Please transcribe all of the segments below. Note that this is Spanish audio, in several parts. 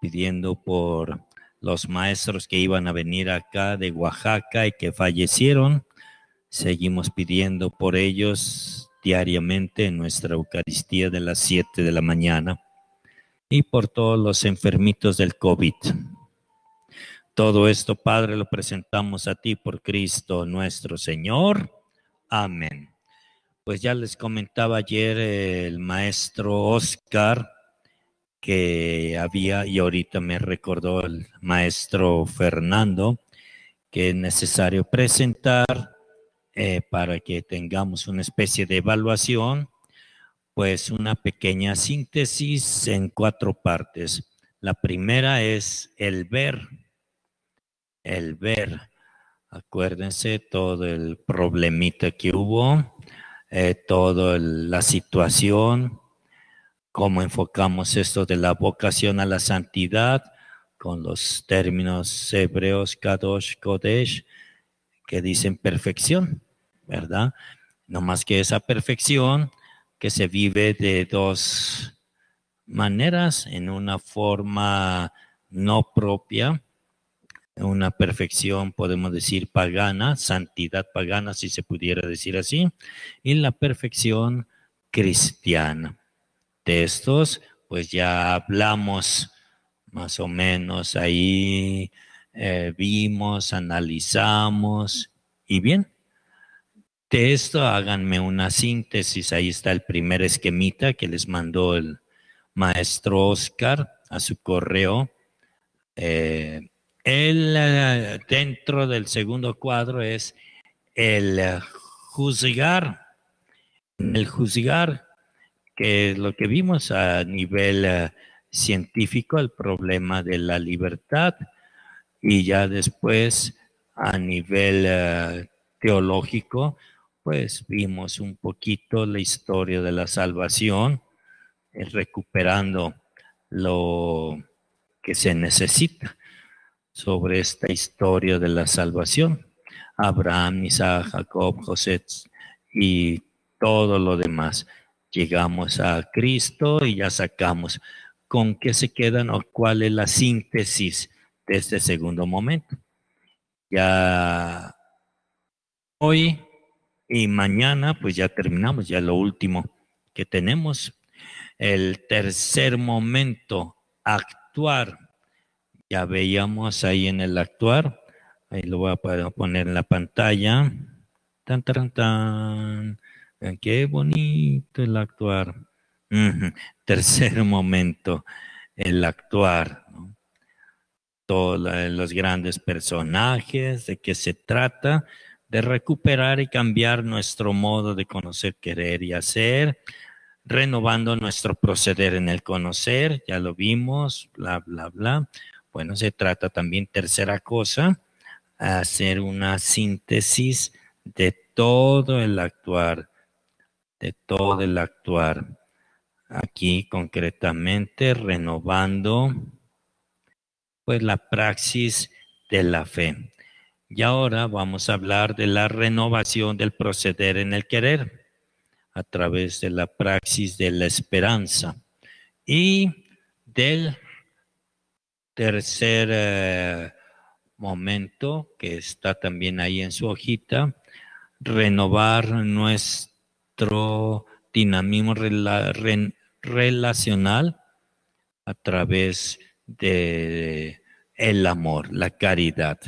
pidiendo por los maestros que iban a venir acá de Oaxaca y que fallecieron. Seguimos pidiendo por ellos diariamente en nuestra Eucaristía de las 7 de la mañana y por todos los enfermitos del COVID. Todo esto, Padre, lo presentamos a ti por Cristo nuestro Señor. Amén. Pues ya les comentaba ayer el maestro Oscar que había, y ahorita me recordó el maestro Fernando, que es necesario presentar eh, para que tengamos una especie de evaluación, pues una pequeña síntesis en cuatro partes. La primera es el ver, el ver. Acuérdense todo el problemita que hubo, eh, toda la situación, cómo enfocamos esto de la vocación a la santidad con los términos hebreos kadosh, kodesh, que dicen perfección, ¿verdad? No más que esa perfección que se vive de dos maneras, en una forma no propia, una perfección, podemos decir, pagana, santidad pagana, si se pudiera decir así, y la perfección cristiana. De estos, pues ya hablamos más o menos ahí, eh, vimos, analizamos, y bien, de esto háganme una síntesis, ahí está el primer esquemita que les mandó el maestro Oscar a su correo. Eh, el, eh, dentro del segundo cuadro es el juzgar, el juzgar, que lo que vimos a nivel eh, científico, el problema de la libertad, y ya después a nivel teológico, pues vimos un poquito la historia de la salvación, recuperando lo que se necesita sobre esta historia de la salvación. Abraham, Isaac, Jacob, José y todo lo demás. Llegamos a Cristo y ya sacamos con qué se quedan o cuál es la síntesis de este segundo momento. Ya hoy y mañana, pues ya terminamos, ya lo último que tenemos. El tercer momento, actuar ya veíamos ahí en el actuar. Ahí lo voy a poner en la pantalla. Tan, tan, tan. Qué bonito el actuar. Tercer momento, el actuar. Todos los grandes personajes, de qué se trata, de recuperar y cambiar nuestro modo de conocer, querer y hacer, renovando nuestro proceder en el conocer, ya lo vimos, bla, bla, bla. Bueno, se trata también, tercera cosa, hacer una síntesis de todo el actuar, de todo el actuar. Aquí concretamente renovando pues la praxis de la fe. Y ahora vamos a hablar de la renovación del proceder en el querer a través de la praxis de la esperanza y del tercer eh, momento, que está también ahí en su hojita, renovar nuestro dinamismo relacional a través de el amor, la caridad.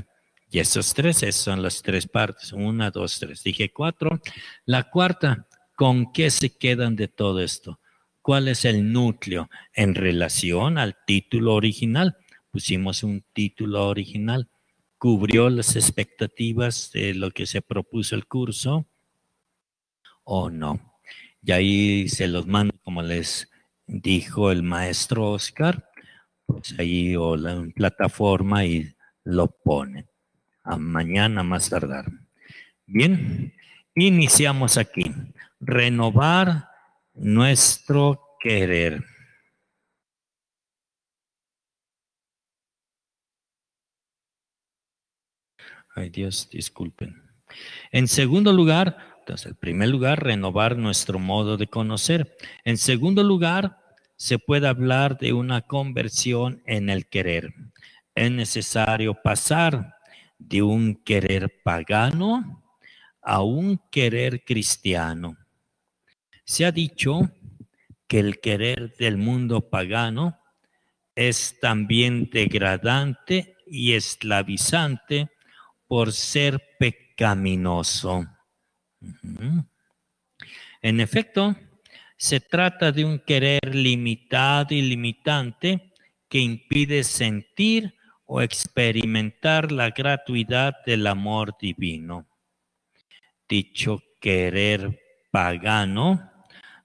Y esos tres, esas son las tres partes. Una, dos, tres. Dije cuatro. La cuarta, ¿con qué se quedan de todo esto? ¿Cuál es el núcleo en relación al título original? pusimos un título original, cubrió las expectativas de lo que se propuso el curso o no. Y ahí se los mando, como les dijo el maestro Oscar, pues ahí o la plataforma y lo pone. A mañana más tardar. Bien, iniciamos aquí. Renovar nuestro querer. Ay Dios, disculpen. En segundo lugar, en primer lugar, renovar nuestro modo de conocer. En segundo lugar, se puede hablar de una conversión en el querer. Es necesario pasar de un querer pagano a un querer cristiano. Se ha dicho que el querer del mundo pagano es también degradante y esclavizante por ser pecaminoso. En efecto, se trata de un querer limitado y limitante que impide sentir o experimentar la gratuidad del amor divino. Dicho querer pagano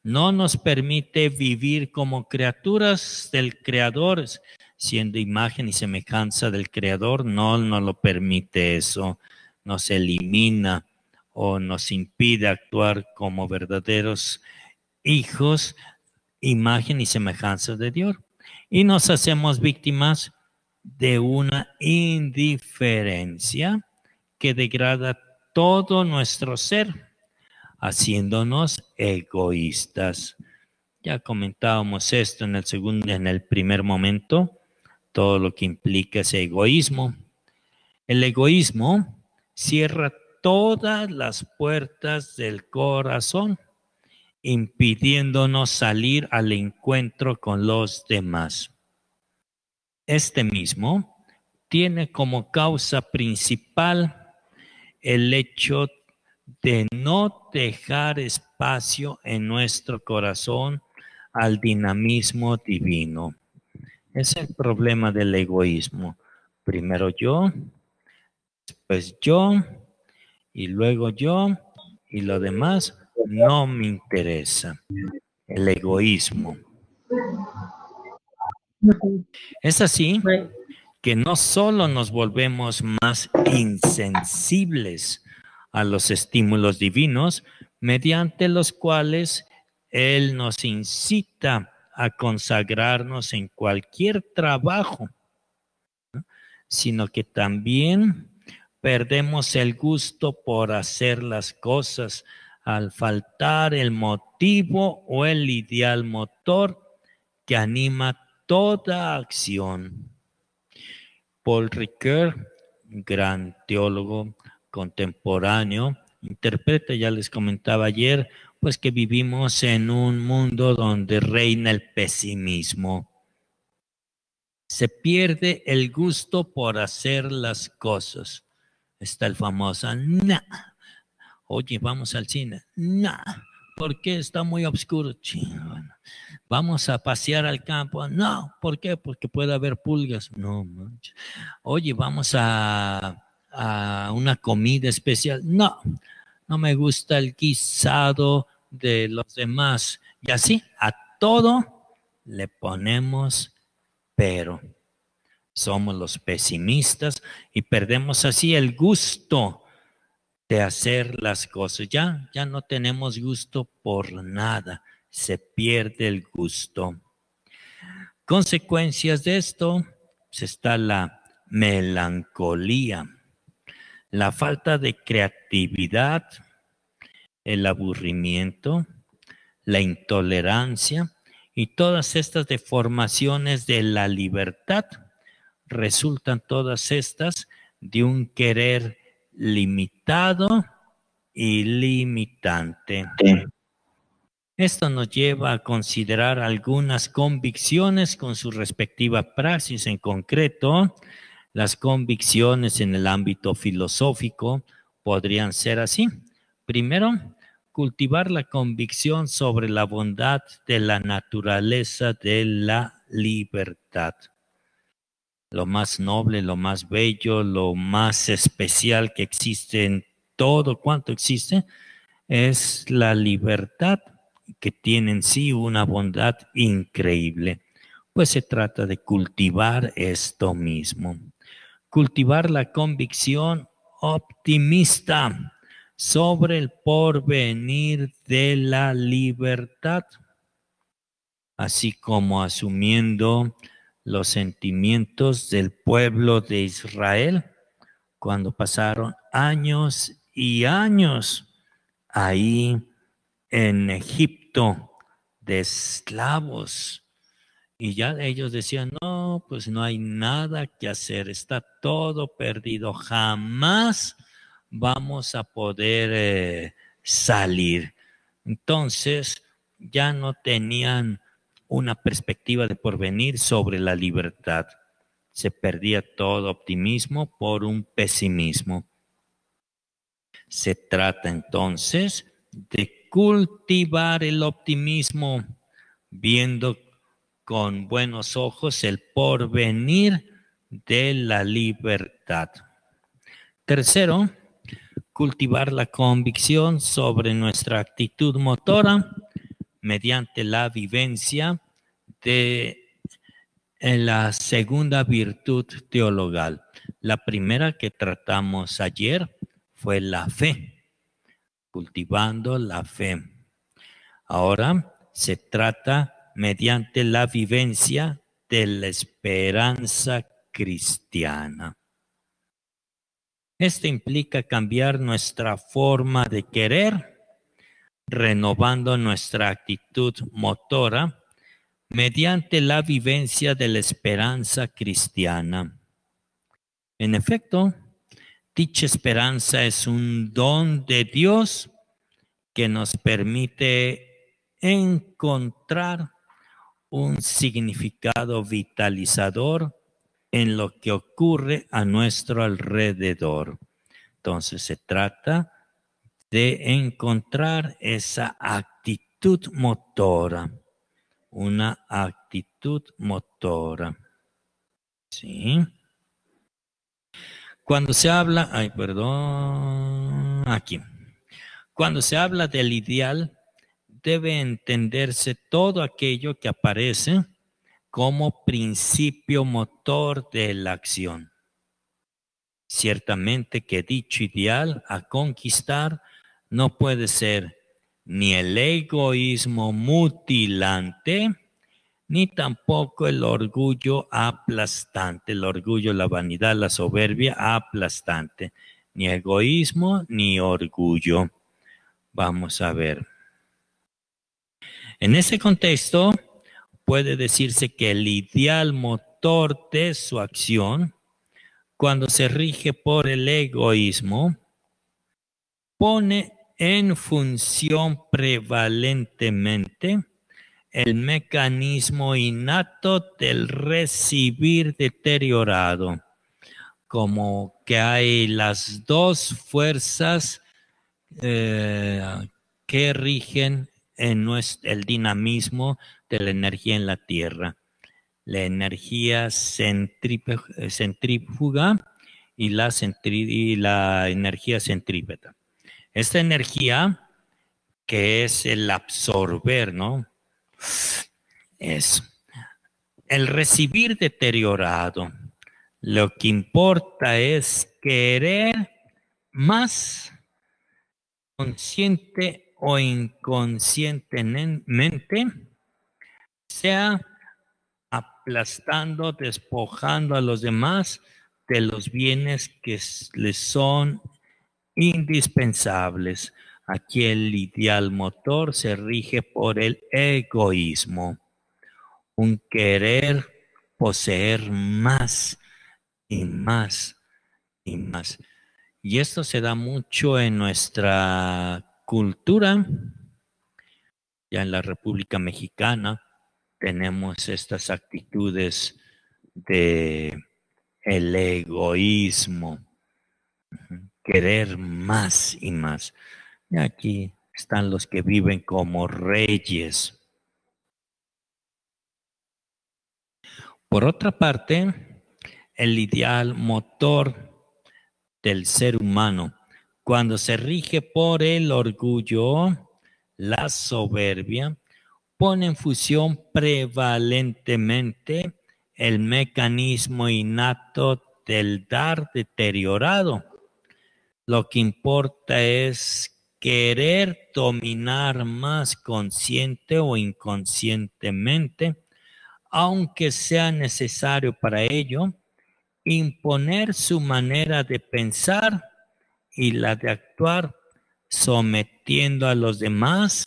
no nos permite vivir como criaturas del Creador, siendo imagen y semejanza del Creador, no nos lo permite eso, nos elimina o nos impide actuar como verdaderos hijos, imagen y semejanza de Dios. Y nos hacemos víctimas de una indiferencia que degrada todo nuestro ser, haciéndonos egoístas. Ya comentábamos esto en el segundo, en el primer momento, todo lo que implica ese egoísmo. El egoísmo cierra todas las puertas del corazón impidiéndonos salir al encuentro con los demás. Este mismo tiene como causa principal el hecho de no dejar espacio en nuestro corazón al dinamismo divino. Es el problema del egoísmo. Primero yo, después yo, y luego yo, y lo demás no me interesa. El egoísmo. Es así que no solo nos volvemos más insensibles a los estímulos divinos, mediante los cuales Él nos incita a consagrarnos en cualquier trabajo, sino que también perdemos el gusto por hacer las cosas al faltar el motivo o el ideal motor que anima toda acción. Paul Ricoeur, gran teólogo contemporáneo, interpreta, ya les comentaba ayer, pues que vivimos en un mundo donde reina el pesimismo. Se pierde el gusto por hacer las cosas. Está el famoso, nah, Oye, vamos al cine. No, porque está muy oscuro. Vamos a pasear al campo. No, ¿por qué? Porque puede haber pulgas. No, Oye, vamos a, a una comida especial. No, no me gusta el guisado de los demás. Y así, a todo le ponemos pero. Somos los pesimistas y perdemos así el gusto de hacer las cosas. Ya, ya no tenemos gusto por nada, se pierde el gusto. Consecuencias de esto, pues está la melancolía, la falta de creatividad, el aburrimiento, la intolerancia y todas estas deformaciones de la libertad resultan todas estas de un querer limitado y limitante. Esto nos lleva a considerar algunas convicciones con su respectiva praxis. En concreto, las convicciones en el ámbito filosófico podrían ser así. Primero, cultivar la convicción sobre la bondad de la naturaleza de la libertad lo más noble, lo más bello, lo más especial que existe en todo cuanto existe, es la libertad que tiene en sí una bondad increíble. Pues se trata de cultivar esto mismo, cultivar la convicción optimista sobre el porvenir de la libertad, así como asumiendo los sentimientos del pueblo de Israel cuando pasaron años y años ahí en Egipto de esclavos, Y ya ellos decían, no, pues no hay nada que hacer, está todo perdido, jamás vamos a poder eh, salir. Entonces ya no tenían una perspectiva de porvenir sobre la libertad. Se perdía todo optimismo por un pesimismo. Se trata entonces de cultivar el optimismo, viendo con buenos ojos el porvenir de la libertad. Tercero, cultivar la convicción sobre nuestra actitud motora mediante la vivencia de la segunda virtud teologal. La primera que tratamos ayer fue la fe, cultivando la fe. Ahora se trata mediante la vivencia de la esperanza cristiana. Esto implica cambiar nuestra forma de querer, renovando nuestra actitud motora mediante la vivencia de la esperanza cristiana. En efecto, dicha esperanza es un don de Dios que nos permite encontrar un significado vitalizador en lo que ocurre a nuestro alrededor. Entonces se trata de encontrar esa actitud motora, una actitud motora. ¿Sí? Cuando se habla, ay, perdón, aquí. Cuando se habla del ideal, debe entenderse todo aquello que aparece como principio motor de la acción. Ciertamente que dicho ideal a conquistar no puede ser ni el egoísmo mutilante, ni tampoco el orgullo aplastante, el orgullo, la vanidad, la soberbia aplastante, ni egoísmo ni orgullo. Vamos a ver. En ese contexto, puede decirse que el ideal motor de su acción, cuando se rige por el egoísmo, pone en función prevalentemente el mecanismo innato del recibir deteriorado, como que hay las dos fuerzas eh, que rigen en el dinamismo de la energía en la Tierra. La energía centrífuga y la, y la energía centrípeta. Esta energía, que es el absorber, ¿no? Es el recibir deteriorado. Lo que importa es querer más consciente o inconscientemente, sea aplastando, despojando a los demás de los bienes que les son indispensables. Aquí el ideal motor se rige por el egoísmo, un querer poseer más y más y más. Y esto se da mucho en nuestra cultura, ya en la República Mexicana tenemos estas actitudes de el egoísmo, querer más y más. Y aquí están los que viven como reyes. Por otra parte, el ideal motor del ser humano cuando se rige por el orgullo, la soberbia, pone en fusión prevalentemente el mecanismo innato del dar deteriorado. Lo que importa es querer dominar más consciente o inconscientemente, aunque sea necesario para ello, imponer su manera de pensar y la de actuar sometiendo a los demás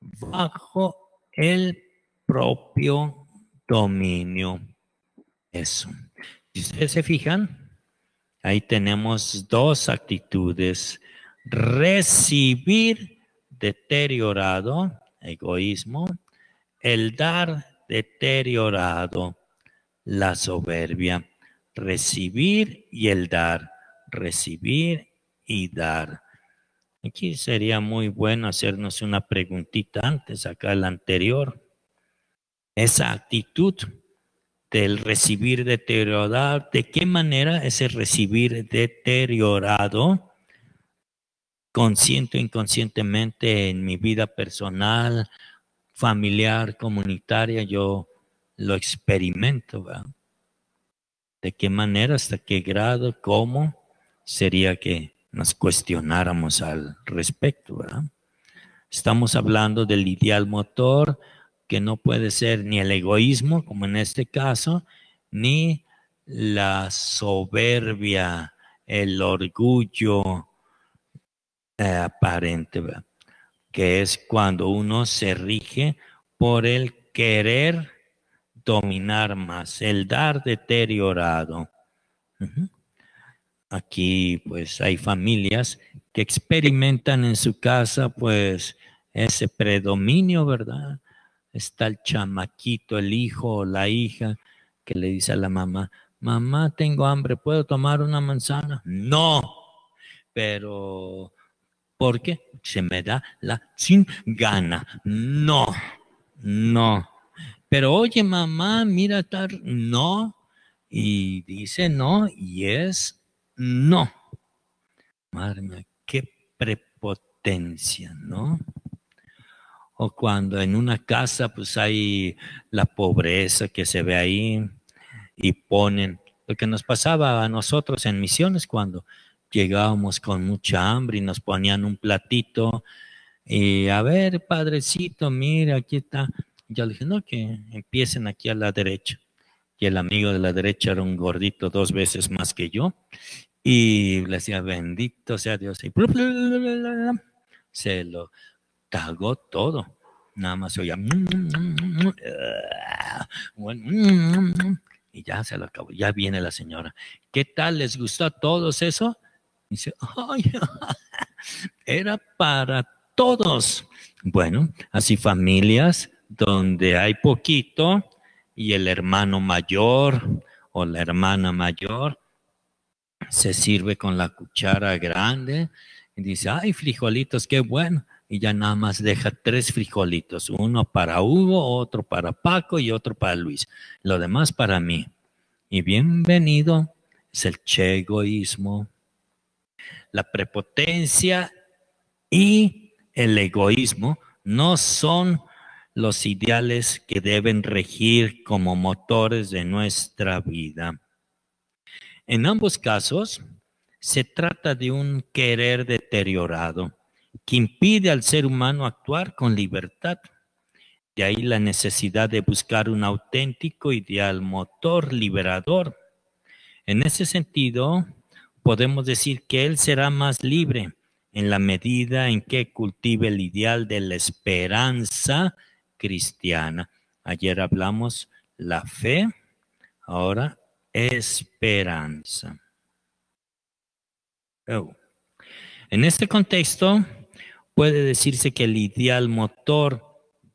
bajo el propio dominio. Eso. Si ustedes se fijan, ahí tenemos dos actitudes. Recibir deteriorado, egoísmo. El dar deteriorado, la soberbia. Recibir y el dar. Recibir y dar. Aquí sería muy bueno hacernos una preguntita antes, acá el anterior. Esa actitud del recibir deteriorado, ¿de qué manera ese recibir deteriorado, consciente o inconscientemente en mi vida personal, familiar, comunitaria, yo lo experimento? ¿De qué manera, hasta qué grado, cómo sería que nos cuestionáramos al respecto, ¿verdad? Estamos hablando del ideal motor que no puede ser ni el egoísmo, como en este caso, ni la soberbia, el orgullo eh, aparente, que es cuando uno se rige por el querer dominar más, el dar deteriorado. Aquí pues hay familias que experimentan en su casa pues ese predominio, ¿verdad? Está el chamaquito, el hijo o la hija que le dice a la mamá, mamá, tengo hambre, ¿puedo tomar una manzana? No, pero ¿por qué? Se me da la sin gana. No, no. Pero oye, mamá, mira, tal, no. Y dice no, y es no. Madre qué prepotencia, ¿no? O cuando en una casa pues hay la pobreza que se ve ahí y ponen lo que nos pasaba a nosotros en misiones cuando llegábamos con mucha hambre y nos ponían un platito y a ver, padrecito, mira, aquí está. Yo le dije, no, que empiecen aquí a la derecha y el amigo de la derecha era un gordito dos veces más que yo, y le decía, bendito sea Dios, y se lo tragó todo, nada más se oía, y ya se lo acabó, ya viene la señora, ¿qué tal? ¿Les gustó a todos eso? Dice, ay, era para todos. Bueno, así familias donde hay poquito, y el hermano mayor o la hermana mayor se sirve con la cuchara grande y dice, ay, frijolitos, qué bueno. Y ya nada más deja tres frijolitos, uno para Hugo, otro para Paco y otro para Luis. Lo demás para mí. Y bienvenido es el che egoísmo, la prepotencia y el egoísmo no son los ideales que deben regir como motores de nuestra vida. En ambos casos, se trata de un querer deteriorado que impide al ser humano actuar con libertad. De ahí la necesidad de buscar un auténtico ideal motor liberador. En ese sentido, podemos decir que él será más libre en la medida en que cultive el ideal de la esperanza cristiana. Ayer hablamos la fe, ahora esperanza. Oh. En este contexto, puede decirse que el ideal motor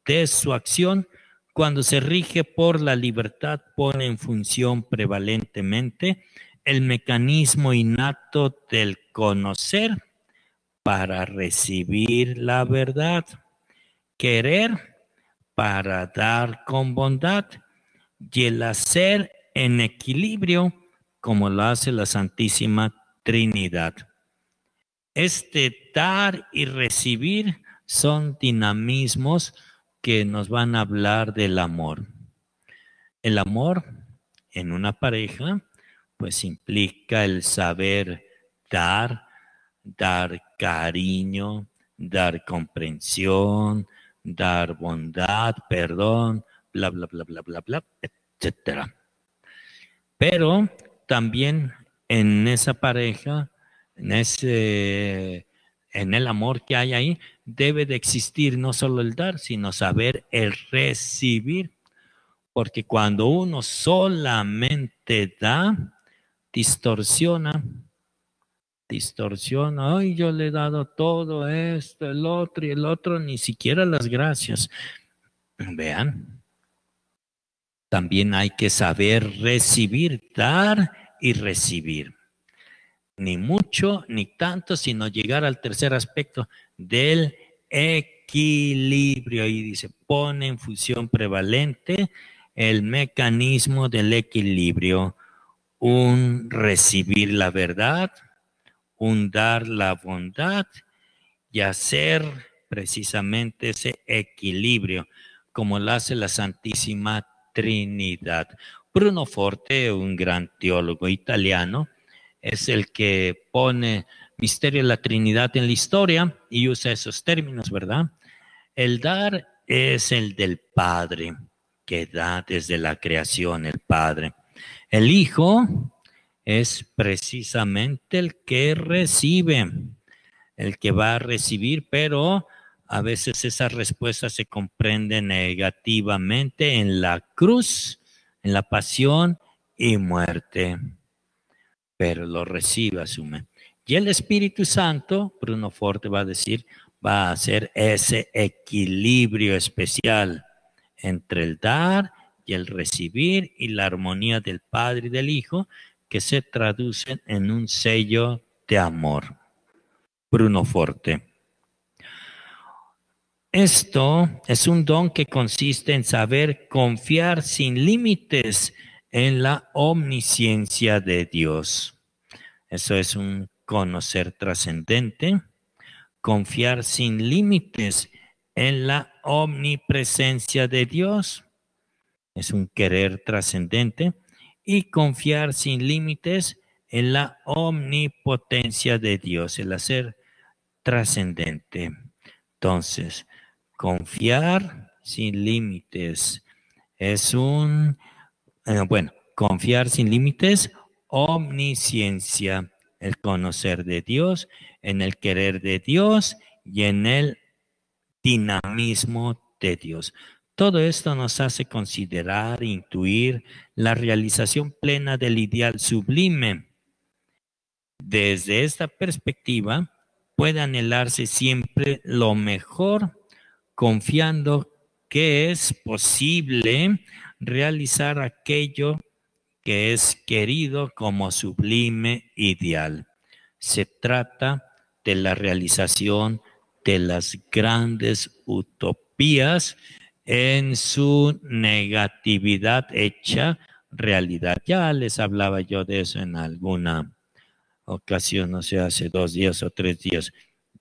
de su acción, cuando se rige por la libertad, pone en función prevalentemente el mecanismo innato del conocer para recibir la verdad, querer para dar con bondad y el hacer en equilibrio como lo hace la Santísima Trinidad. Este dar y recibir son dinamismos que nos van a hablar del amor. El amor en una pareja pues implica el saber dar, dar cariño, dar comprensión, dar bondad, perdón, bla, bla, bla, bla, bla, bla, etcétera. Pero también en esa pareja, en ese, en el amor que hay ahí, debe de existir no solo el dar, sino saber el recibir. Porque cuando uno solamente da, distorsiona, distorsiona, ay, yo le he dado todo esto, el otro y el otro, ni siquiera las gracias. Vean, también hay que saber recibir, dar y recibir. Ni mucho, ni tanto, sino llegar al tercer aspecto del equilibrio. Y dice, pone en función prevalente el mecanismo del equilibrio, un recibir la verdad, un dar la bondad y hacer precisamente ese equilibrio, como lo hace la Santísima Trinidad. Bruno Forte, un gran teólogo italiano, es el que pone misterio de la Trinidad en la historia y usa esos términos, ¿verdad? El dar es el del Padre, que da desde la creación el Padre. El Hijo es precisamente el que recibe, el que va a recibir, pero a veces esa respuesta se comprende negativamente en la cruz, en la pasión y muerte. Pero lo recibe, asume. Y el Espíritu Santo, Bruno Forte va a decir, va a hacer ese equilibrio especial entre el dar y el recibir y la armonía del Padre y del Hijo que se traducen en un sello de amor. Bruno Forte. Esto es un don que consiste en saber confiar sin límites en la omnisciencia de Dios. Eso es un conocer trascendente, confiar sin límites en la omnipresencia de Dios. Es un querer trascendente y confiar sin límites en la omnipotencia de Dios, el hacer trascendente. Entonces, Confiar sin límites es un, eh, bueno, confiar sin límites, omnisciencia, el conocer de Dios, en el querer de Dios y en el dinamismo de Dios. Todo esto nos hace considerar, intuir la realización plena del ideal sublime. Desde esta perspectiva, puede anhelarse siempre lo mejor confiando que es posible realizar aquello que es querido como sublime ideal. Se trata de la realización de las grandes utopías en su negatividad hecha realidad. Ya les hablaba yo de eso en alguna ocasión, no sé, hace dos días o tres días,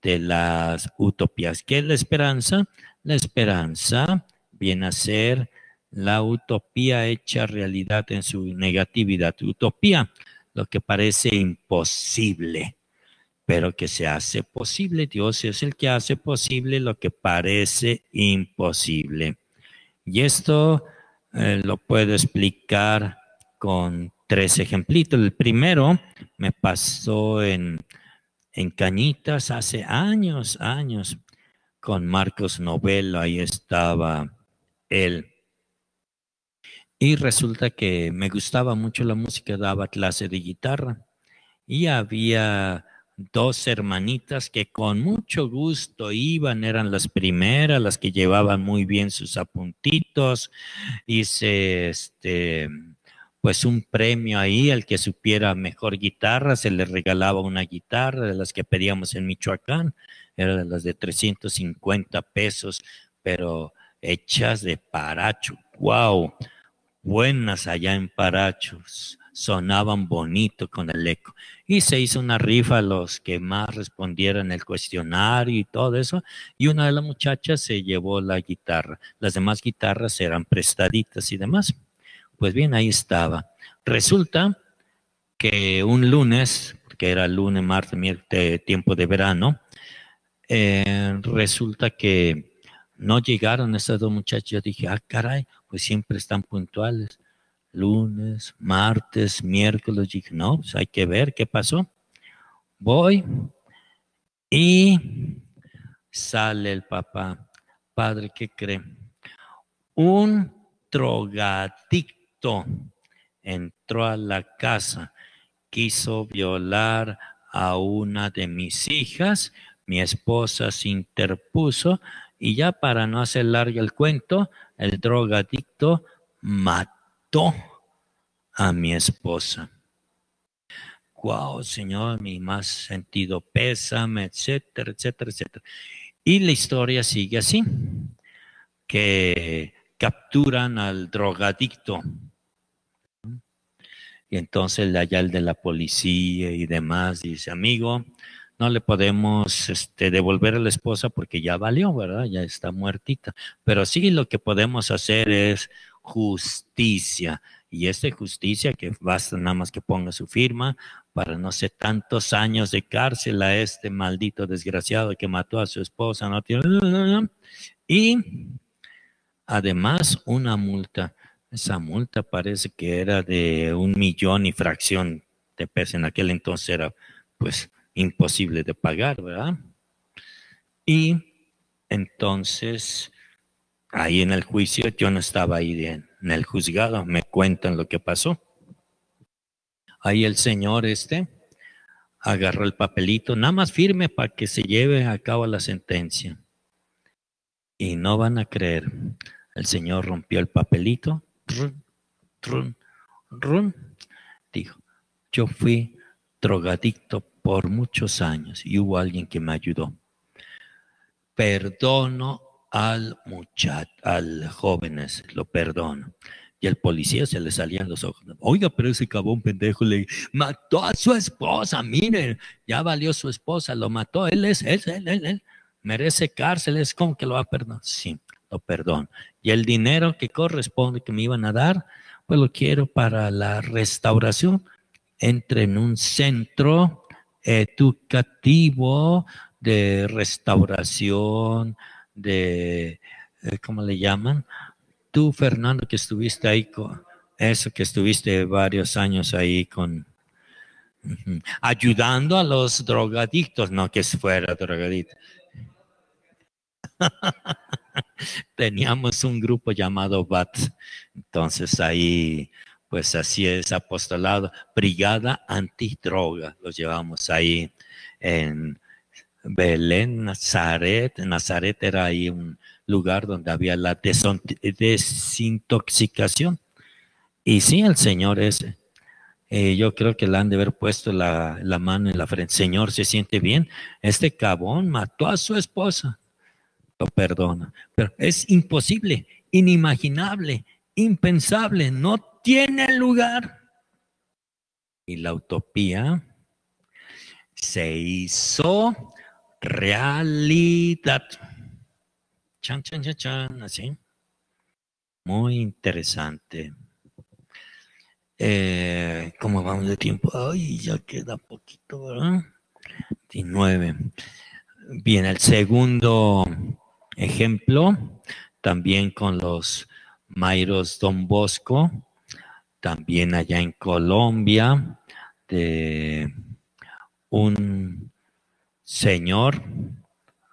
de las utopías. ¿Qué es la esperanza? La esperanza viene a ser la utopía hecha realidad en su negatividad. Utopía, lo que parece imposible, pero que se hace posible. Dios es el que hace posible lo que parece imposible. Y esto eh, lo puedo explicar con tres ejemplitos. El primero me pasó en, en Cañitas hace años, años con Marcos Novelo, ahí estaba él. Y resulta que me gustaba mucho la música, daba clase de guitarra y había dos hermanitas que con mucho gusto iban, eran las primeras, las que llevaban muy bien sus apuntitos. Hice este, pues un premio ahí, al que supiera mejor guitarra, se le regalaba una guitarra de las que pedíamos en Michoacán eran las de 350 pesos, pero hechas de paracho. ¡Wow! Buenas allá en Parachos. Sonaban bonito con el eco. Y se hizo una rifa a los que más respondieran el cuestionario y todo eso. Y una de las muchachas se llevó la guitarra. Las demás guitarras eran prestaditas y demás. Pues bien, ahí estaba. Resulta que un lunes, que era lunes, martes, miércoles, tiempo de verano, eh, resulta que no llegaron esas dos muchachas. Yo dije, ah, caray, pues siempre están puntuales. Lunes, martes, miércoles. Dije, no, pues hay que ver qué pasó. Voy y sale el papá. Padre, ¿qué cree? Un drogadicto entró a la casa, quiso violar a una de mis hijas, mi esposa se interpuso y ya para no hacer largo el cuento, el drogadicto mató a mi esposa. Wow, Señor, mi más sentido pésame, etcétera, etcétera, etcétera. Y la historia sigue así, que capturan al drogadicto. Y entonces allá el de la policía y demás dice, amigo, no le podemos este, devolver a la esposa porque ya valió, ¿verdad? Ya está muertita. Pero sí lo que podemos hacer es justicia. Y esta justicia que basta nada más que ponga su firma para no sé tantos años de cárcel a este maldito desgraciado que mató a su esposa. ¿no? Y además una multa. Esa multa parece que era de un millón y fracción de pesos. En aquel entonces era pues imposible de pagar, ¿verdad? Y entonces ahí en el juicio yo no estaba ahí en el juzgado, me cuentan lo que pasó. Ahí el señor este agarró el papelito, nada más firme para que se lleve a cabo la sentencia. Y no van a creer, el señor rompió el papelito, dijo, yo fui drogadicto por muchos años y hubo alguien que me ayudó. Perdono al muchacho, al joven lo perdono. Y el policía se le salían los ojos. Oiga, pero ese cabón pendejo le mató a su esposa. Miren, ya valió su esposa, lo mató. Él es, él, él, él. Merece cárcel, es como que lo va a perdonar. Sí, lo perdono. Y el dinero que corresponde que me iban a dar, pues lo quiero para la restauración. Entre en un centro educativo de restauración, de, eh, ¿cómo le llaman? Tú, Fernando, que estuviste ahí con eso, que estuviste varios años ahí con, ayudando a los drogadictos, no que fuera drogadicto. Teníamos un grupo llamado BAT, entonces ahí pues así es apostolado, brigada antidroga, los llevamos ahí en Belén, Nazaret. Nazaret era ahí un lugar donde había la desintoxicación. Y sí, el Señor ese. Eh, yo creo que le han de haber puesto la, la, mano en la frente. Señor, ¿se siente bien? Este cabón mató a su esposa. Lo perdona. Pero es imposible, inimaginable, impensable. No tiene lugar. Y la utopía se hizo realidad. Chan, chan, chan, chan, así. Muy interesante. Eh, ¿Cómo vamos de tiempo? Ay, ya queda poquito, ¿verdad? 19. Bien, el segundo ejemplo, también con los Mairos Don Bosco, también allá en Colombia, de un señor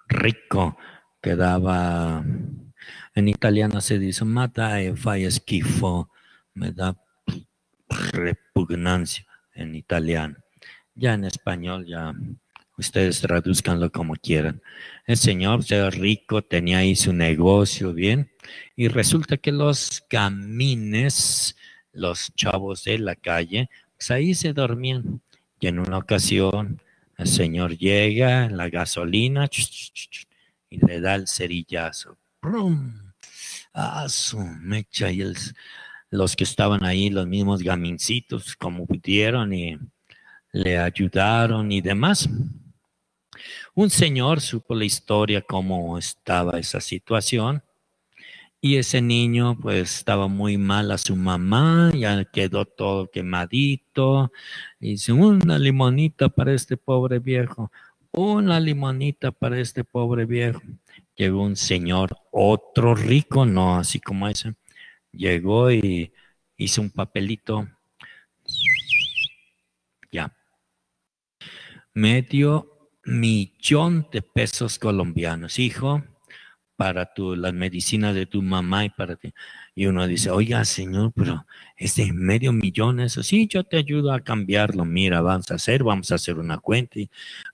rico que daba, en italiano se dice, mata e fai me da repugnancia en italiano. Ya en español, ya ustedes traduzcanlo como quieran. El señor era rico, tenía ahí su negocio bien, y resulta que los camines los chavos de la calle, pues ahí se dormían. Y en una ocasión el señor llega, la gasolina, y le da el cerillazo. ¡Prum! ¡Ah, su mecha! Y los que estaban ahí, los mismos gamincitos, como pudieron y le ayudaron y demás. Un señor supo la historia, cómo estaba esa situación, y ese niño pues estaba muy mal a su mamá, ya quedó todo quemadito. Y dice, una limonita para este pobre viejo, una limonita para este pobre viejo. Llegó un señor, otro rico, no así como ese. Llegó y hizo un papelito. Ya. Medio millón de pesos colombianos, hijo para tu, las medicinas de tu mamá y para ti. Y uno dice, oiga, Señor, pero este medio millón, eso sí, yo te ayudo a cambiarlo. Mira, vamos a hacer, vamos a hacer una cuenta.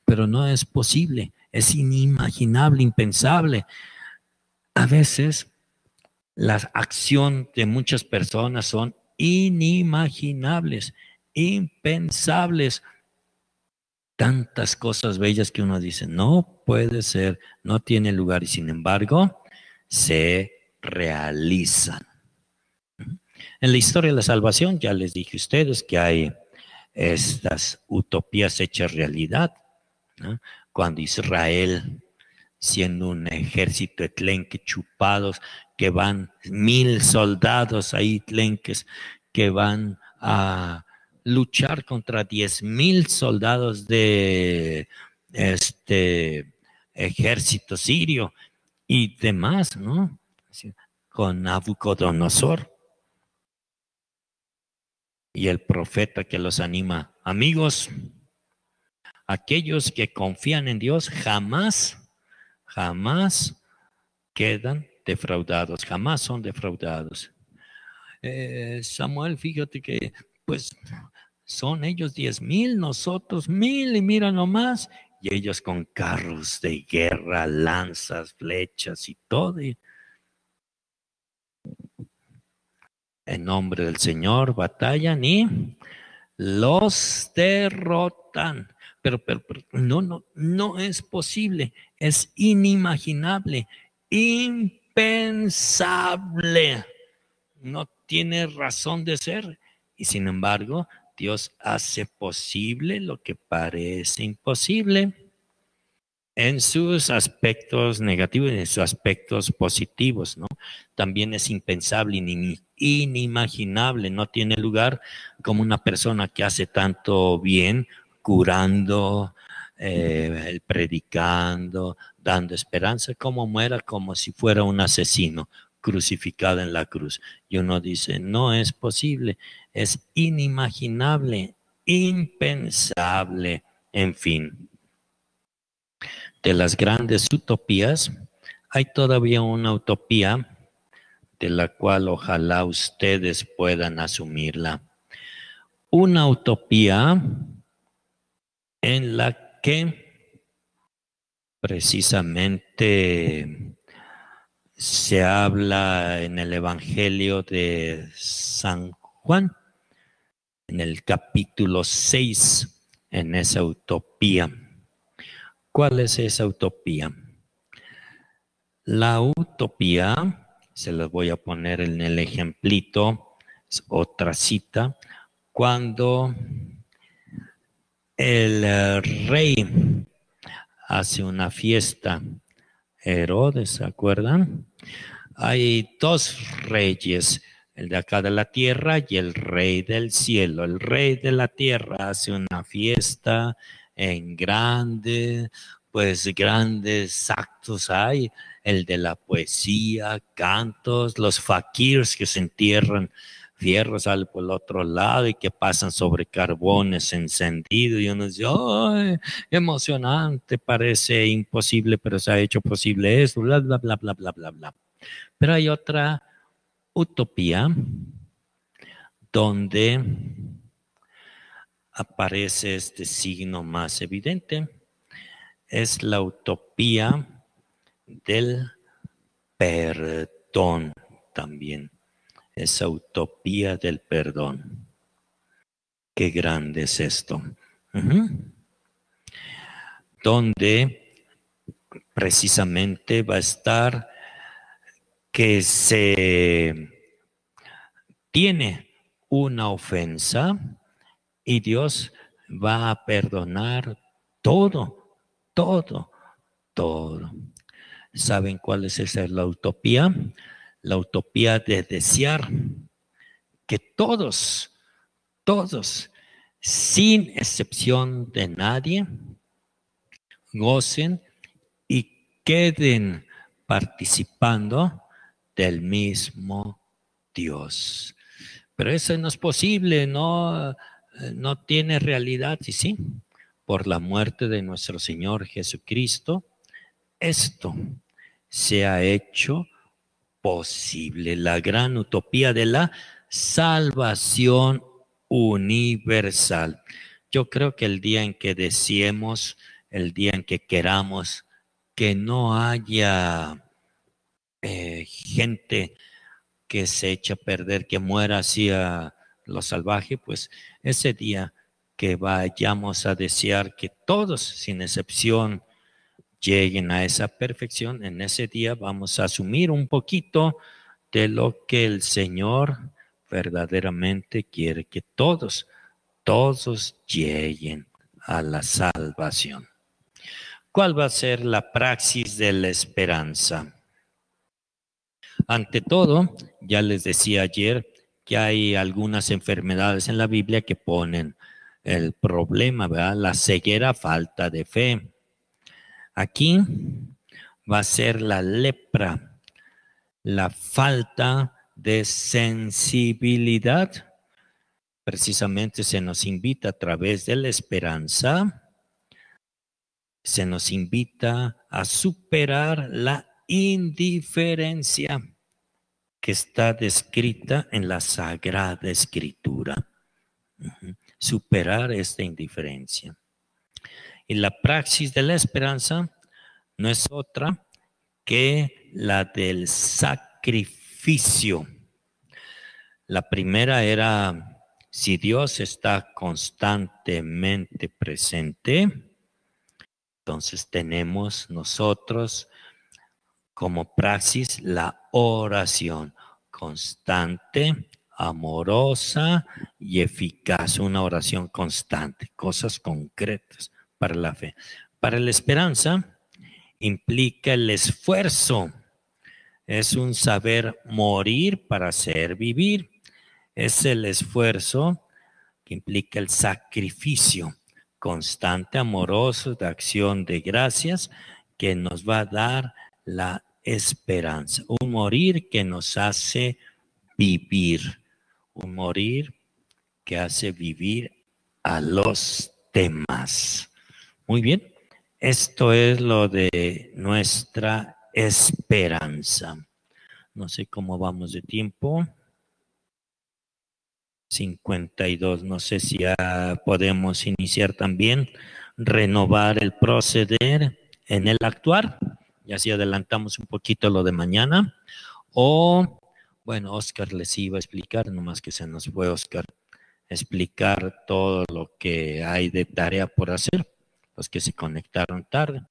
Pero no es posible, es inimaginable, impensable. A veces la acción de muchas personas son inimaginables, impensables. Tantas cosas bellas que uno dice, no puede ser, no tiene lugar y sin embargo se realizan. En la historia de la salvación ya les dije a ustedes que hay estas utopías hechas realidad. Cuando Israel, siendo un ejército etlenque chupados, que van mil soldados ahí tlenques, que van a luchar contra diez mil soldados de este ejército sirio y demás, ¿no? Con Nabucodonosor. Y el profeta que los anima, amigos, aquellos que confían en Dios jamás, jamás quedan defraudados, jamás son defraudados. Eh, Samuel, fíjate que pues son ellos diez mil, nosotros mil, y mira nomás, y ellos con carros de guerra, lanzas, flechas y todo. en nombre del Señor batallan y los derrotan. Pero, pero, pero, no, no, no es posible, es inimaginable, impensable. No tiene razón de ser. Y sin embargo, Dios hace posible lo que parece imposible en sus aspectos negativos y en sus aspectos positivos, ¿no? También es impensable, inimaginable, no tiene lugar como una persona que hace tanto bien, curando, eh, predicando, dando esperanza, como muera como si fuera un asesino crucificado en la cruz. Y uno dice, no es posible, es inimaginable, impensable, en fin. De las grandes utopías, hay todavía una utopía de la cual ojalá ustedes puedan asumirla. Una utopía en la que precisamente se habla en el Evangelio de San Juan, en el capítulo 6, en esa utopía. ¿Cuál es esa utopía? La utopía, se las voy a poner en el ejemplito, es otra cita, cuando el rey hace una fiesta Herodes, ¿se acuerdan? Hay dos reyes, el de acá de la tierra y el rey del cielo. El rey de la tierra hace una fiesta en grande, pues grandes actos hay, el de la poesía, cantos, los fakirs que se entierran fierro sale por el otro lado y que pasan sobre carbones encendidos y uno dice, ¡ay! Emocionante, parece imposible, pero se ha hecho posible eso, bla, bla, bla, bla, bla, bla, bla. Pero hay otra utopía donde aparece este signo más evidente. Es la utopía del perdón también esa utopía del perdón. Qué grande es esto. Donde precisamente va a estar que se tiene una ofensa y Dios va a perdonar todo, todo, todo. ¿Saben cuál es esa la utopía? La utopía de desear que todos, todos, sin excepción de nadie, gocen y queden participando del mismo Dios. Pero eso no es posible, no, no tiene realidad, y sí, por la muerte de nuestro Señor Jesucristo, esto se ha hecho posible, la gran utopía de la salvación universal. Yo creo que el día en que deseemos, el día en que queramos que no haya eh, gente que se echa a perder, que muera así a lo salvaje, pues ese día que vayamos a desear que todos, sin excepción, lleguen a esa perfección, en ese día vamos a asumir un poquito de lo que el Señor verdaderamente quiere que todos, todos lleguen a la salvación. ¿Cuál va a ser la praxis de la esperanza? Ante todo, ya les decía ayer que hay algunas enfermedades en la Biblia que ponen el problema, ¿verdad? La ceguera, falta de fe. Aquí va a ser la lepra, la falta de sensibilidad. Precisamente se nos invita a través de la esperanza, se nos invita a superar la indiferencia que está descrita en la Sagrada Escritura. Superar esta indiferencia. Y la praxis de la esperanza no es otra que la del sacrificio. La primera era, si Dios está constantemente presente, entonces tenemos nosotros como praxis la oración constante, amorosa y eficaz, una oración constante, cosas concretas para la fe. Para la esperanza implica el esfuerzo, es un saber morir para hacer vivir, es el esfuerzo que implica el sacrificio constante, amoroso, de acción de gracias, que nos va a dar la esperanza, un morir que nos hace vivir, un morir que hace vivir a los demás. Muy bien, esto es lo de nuestra esperanza. No sé cómo vamos de tiempo. 52. No sé si ya podemos iniciar también, renovar el proceder en el actuar, y así adelantamos un poquito lo de mañana. O, bueno, Oscar les iba a explicar, nomás que se nos fue Oscar, explicar todo lo que hay de tarea por hacer, los que se conectaron tarde.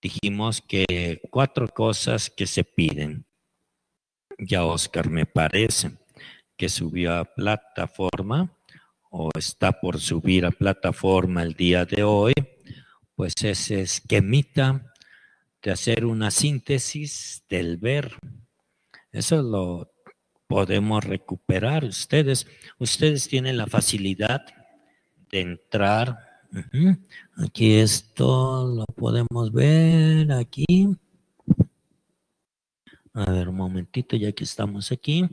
Dijimos que cuatro cosas que se piden. Ya Oscar me parece que subió a plataforma o está por subir a plataforma el día de hoy, pues ese esquemita de hacer una síntesis del ver. Eso lo podemos recuperar. Ustedes, ustedes tienen la facilidad de entrar. Aquí esto lo podemos ver aquí. A ver, un momentito, ya que estamos aquí.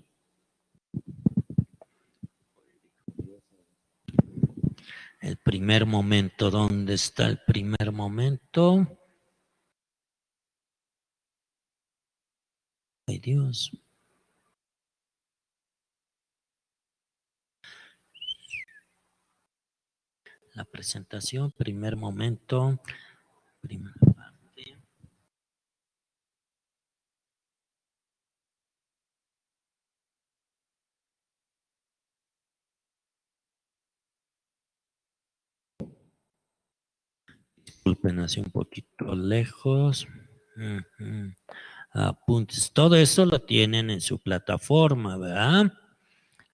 El primer momento, ¿dónde está el primer momento? Ay Dios. La presentación, primer momento, primera parte. Disculpen, hace un poquito lejos. Apuntes. Todo eso lo tienen en su plataforma, ¿verdad?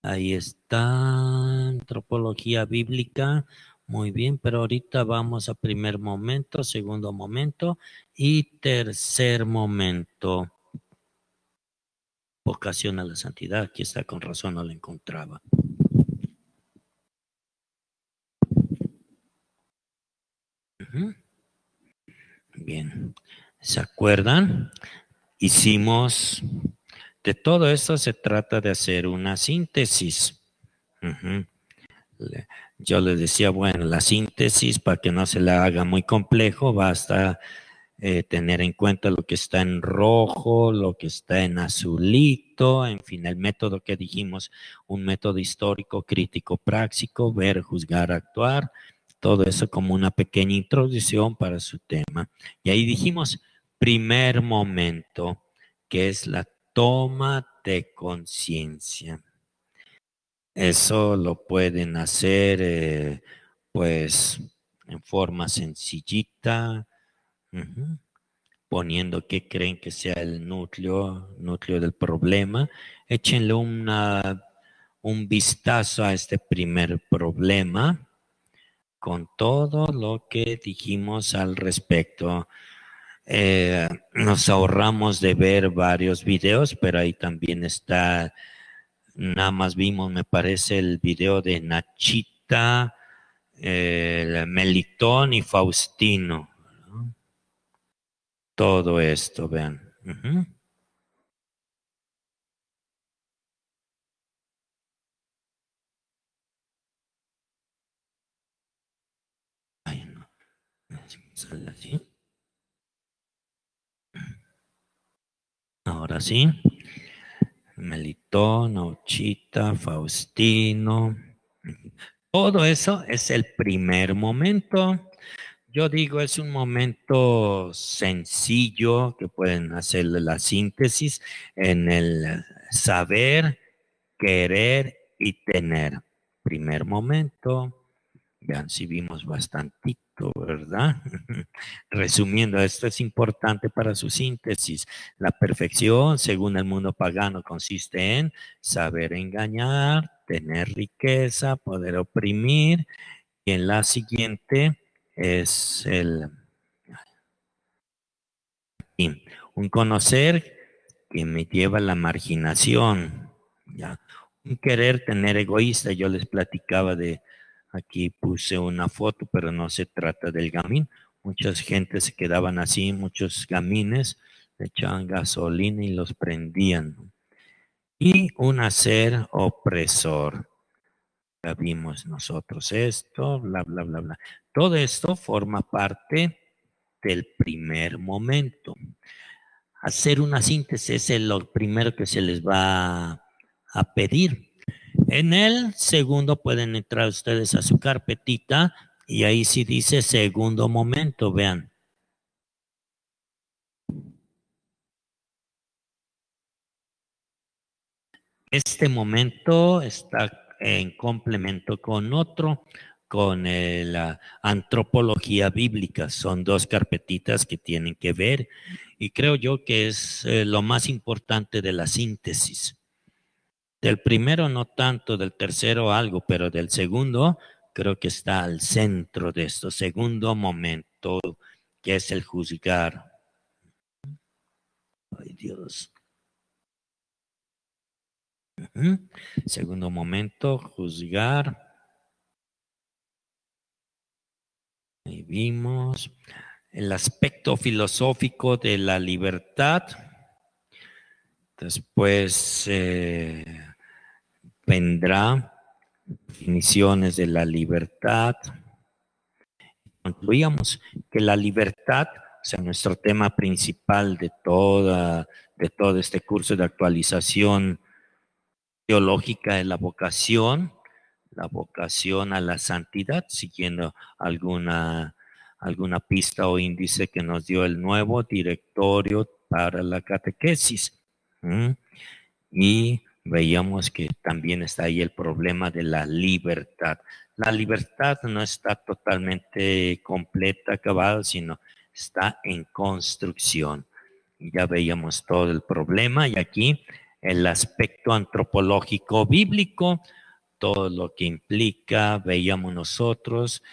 Ahí está, antropología bíblica. Muy bien, pero ahorita vamos a primer momento, segundo momento y tercer momento. Vocación a la santidad, aquí está, con razón no la encontraba. Bien, ¿se acuerdan? Hicimos, de todo esto se trata de hacer una síntesis. Yo les decía, bueno, la síntesis, para que no se la haga muy complejo, basta eh, tener en cuenta lo que está en rojo, lo que está en azulito, en fin, el método que dijimos, un método histórico, crítico, práctico, ver, juzgar, actuar, todo eso como una pequeña introducción para su tema. Y ahí dijimos, primer momento, que es la toma de conciencia. Eso lo pueden hacer, eh, pues, en forma sencillita, poniendo qué creen que sea el núcleo, núcleo del problema. Échenle una, un vistazo a este primer problema con todo lo que dijimos al respecto. Eh, nos ahorramos de ver varios videos, pero ahí también está, nada más vimos, me parece, el video de Nachita, el Melitón y Faustino todo esto, vean. Ahora sí. Ochita, Faustino. Todo eso es el primer momento yo digo, es un momento sencillo que pueden hacer la síntesis en el saber, querer y tener. Primer momento, vean si vimos bastantito, ¿verdad? Resumiendo, esto es importante para su síntesis. La perfección, según el mundo pagano, consiste en saber engañar, tener riqueza, poder oprimir. Y en la siguiente, es el un conocer que me lleva a la marginación, un querer tener egoísta. Yo les platicaba de, aquí puse una foto, pero no se trata del gamín. Muchas gentes se quedaban así, muchos gamines, echaban gasolina y los prendían. Y un hacer opresor. Ya vimos nosotros esto, bla, bla, bla, bla. Todo esto forma parte del primer momento. Hacer una síntesis es lo primero que se les va a pedir. En el segundo pueden entrar ustedes a su carpetita y ahí sí dice segundo momento, vean. Este momento está en complemento con otro con la antropología bíblica. Son dos carpetitas que tienen que ver y creo yo que es eh, lo más importante de la síntesis. Del primero no tanto, del tercero algo, pero del segundo creo que está al centro de esto. Segundo momento, que es el juzgar. Ay Dios. Segundo momento, juzgar. Ahí vimos el aspecto filosófico de la libertad. Después eh, vendrá definiciones de la libertad. Concluíamos que la libertad, o sea, nuestro tema principal de toda, de todo este curso de actualización teológica de la vocación, la vocación a la santidad, siguiendo alguna, alguna pista o índice que nos dio el nuevo directorio para la catequesis. Y veíamos que también está ahí el problema de la libertad. La libertad no está totalmente completa, acabada, sino está en construcción. Ya veíamos todo el problema y aquí el aspecto antropológico bíblico todo lo que implica, veíamos nosotros,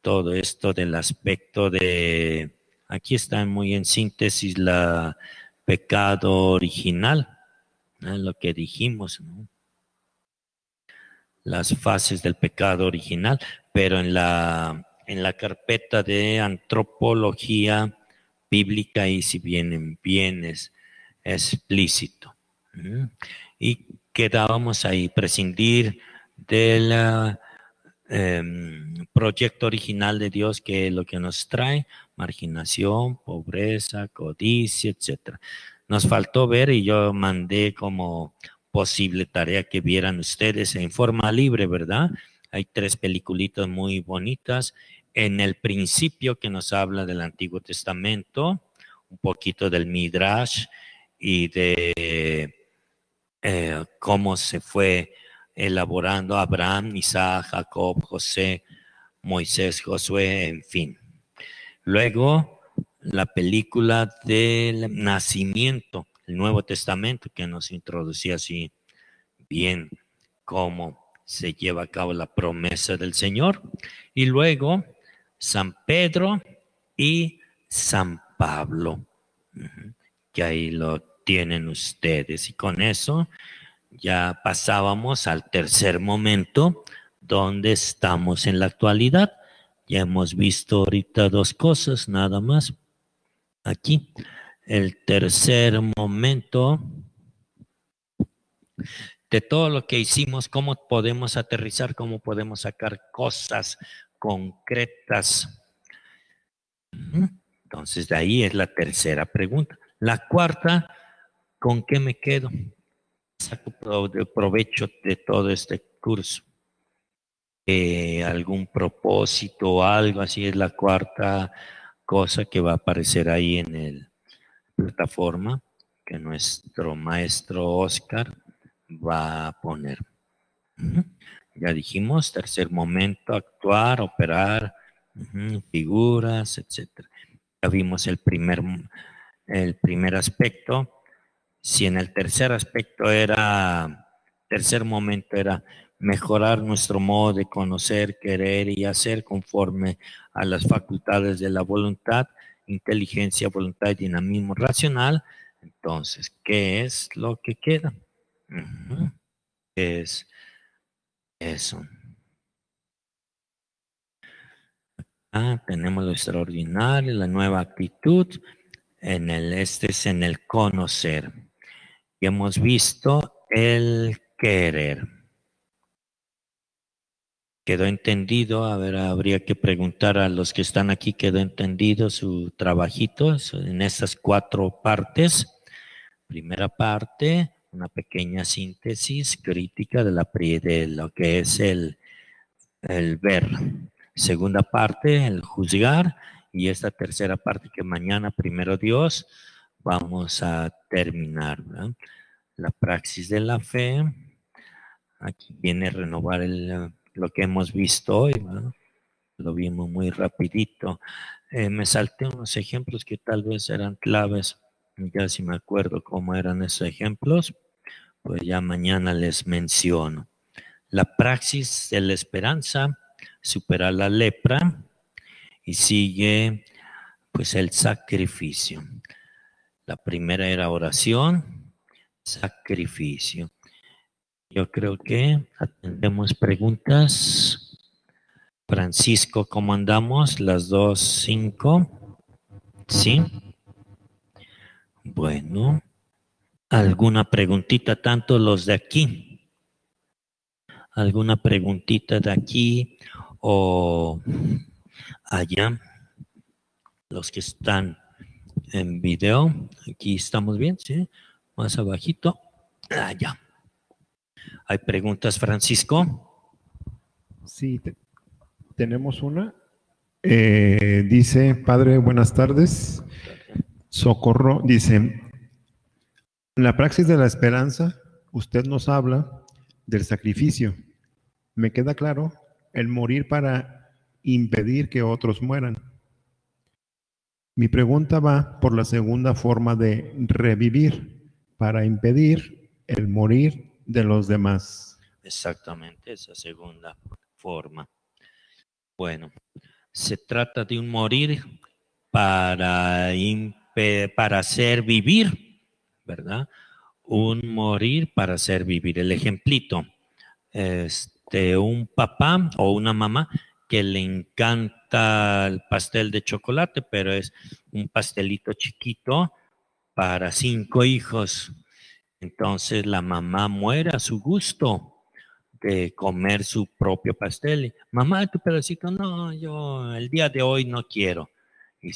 todo esto del aspecto de, aquí está muy en síntesis la pecado original, lo que dijimos, las fases del pecado original, pero en la, en la carpeta de antropología bíblica y si vienen bienes explícito. Y quedábamos ahí, prescindir de la em, proyecto original de Dios que es lo que nos trae, marginación, pobreza, codicia, etc. Nos faltó ver y yo mandé como posible tarea que vieran ustedes en forma libre, ¿verdad? Hay tres peliculitas muy bonitas. En el principio que nos habla del Antiguo Testamento, un poquito del Midrash y de eh, cómo se fue elaborando Abraham, Isaac, Jacob, José, Moisés, Josué, en fin. Luego, la película del nacimiento, el Nuevo Testamento, que nos introducía así bien cómo se lleva a cabo la promesa del Señor. Y luego, San Pedro y San Pablo, que ahí lo tienen ustedes. Y con eso ya pasábamos al tercer momento donde estamos en la actualidad. Ya hemos visto ahorita dos cosas nada más. Aquí, el tercer momento de todo lo que hicimos, cómo podemos aterrizar, cómo podemos sacar cosas concretas. Entonces, de ahí es la tercera pregunta. La cuarta, ¿con qué me quedo? saco provecho de todo este curso. Eh, algún propósito o algo así es la cuarta cosa que va a aparecer ahí en el plataforma que nuestro maestro Oscar va a poner. Ya dijimos, tercer momento, actuar, operar, figuras, etcétera. Ya vimos el primer, el primer aspecto, si en el tercer aspecto era, tercer momento era mejorar nuestro modo de conocer, querer y hacer conforme a las facultades de la voluntad, inteligencia, voluntad y dinamismo racional, entonces, ¿qué es lo que queda? ¿Qué es eso? Ah, tenemos lo extraordinario, la nueva actitud, en el, este es en el conocer y hemos visto el querer. ¿Quedó entendido? A ver, habría que preguntar a los que están aquí, ¿quedó entendido su trabajito en estas cuatro partes? Primera parte, una pequeña síntesis crítica de, la, de lo que es el, el ver. Segunda parte, el juzgar. Y esta tercera parte que mañana, primero Dios, vamos a terminar. La praxis de la fe. Aquí viene renovar lo que hemos visto hoy. Lo vimos muy rapidito. Eh, me salté unos ejemplos que tal vez eran claves. Ya si me acuerdo cómo eran esos ejemplos, pues ya mañana les menciono. La praxis de la esperanza, superar la lepra y sigue pues el sacrificio. La primera era oración, sacrificio. Yo creo que atendemos preguntas. Francisco, ¿cómo andamos? Las dos, cinco. ¿Sí? Bueno, ¿alguna preguntita tanto los de aquí? ¿Alguna preguntita de aquí o allá? Los que están en video. Aquí estamos bien, ¿sí? Más abajito. Allá. ¿Hay preguntas, Francisco? Sí, tenemos una. Eh, dice, Padre, buenas tardes. Socorro, dice, la praxis de la esperanza, usted nos habla del sacrificio. Me queda claro el morir para impedir que otros mueran. Mi pregunta va por la segunda forma de revivir para impedir el morir de los demás. Exactamente, esa segunda forma. Bueno, se trata de un morir para, para hacer vivir, ¿verdad? Un morir para hacer vivir. El ejemplito, este, un papá o una mamá que le encanta el pastel de chocolate, pero es un pastelito chiquito para cinco hijos. Entonces la mamá muere a su gusto, de comer su propio pastel. Mamá, tu pedacito, no, yo el día de hoy no quiero. Y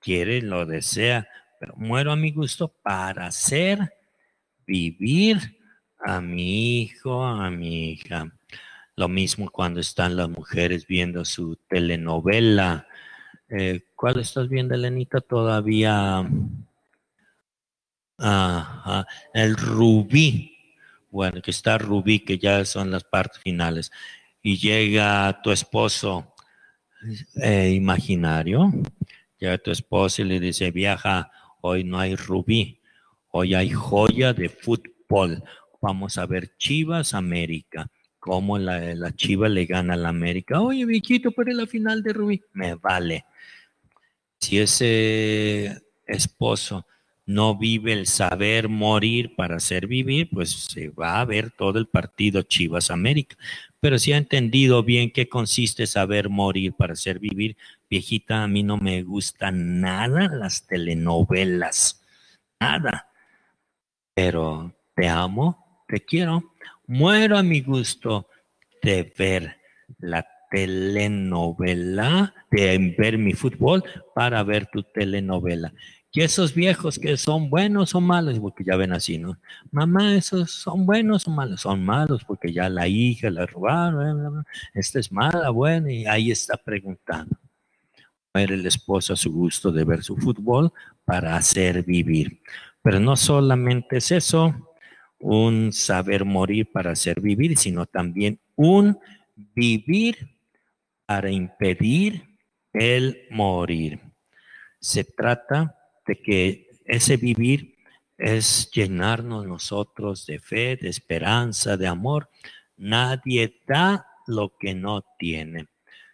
quiere, lo desea, pero muero a mi gusto para hacer vivir a mi hijo, a mi hija. Lo mismo cuando están las mujeres viendo su telenovela. Eh, ¿Cuál estás viendo, Elenita? Todavía. El rubí. Bueno, que está rubí, que ya son las partes finales. Y llega tu esposo eh, imaginario. Llega tu esposo y le dice, viaja, hoy no hay rubí, hoy hay joya de fútbol. Vamos a ver Chivas América. Cómo la, la Chiva le gana a la América. Oye, viejito, pero la final de Rubí. Me vale. Si ese esposo no vive el saber morir para hacer vivir, pues se va a ver todo el partido Chivas América. Pero si ha entendido bien qué consiste saber morir para hacer vivir, viejita, a mí no me gustan nada las telenovelas, nada. Pero te amo, te quiero, muero a mi gusto de ver la telenovela, de ver mi fútbol para ver tu telenovela. Y esos viejos que son buenos o malos, porque ya ven así, ¿no? Mamá, esos son buenos o malos, son malos porque ya la hija la robaron, esta es mala, buena, y ahí está preguntando. Era el esposo a su gusto de ver su fútbol para hacer vivir. Pero no solamente es eso, un saber morir para hacer vivir, sino también un vivir para impedir el morir. Se trata de que ese vivir es llenarnos nosotros de fe, de esperanza, de amor. Nadie da lo que no tiene.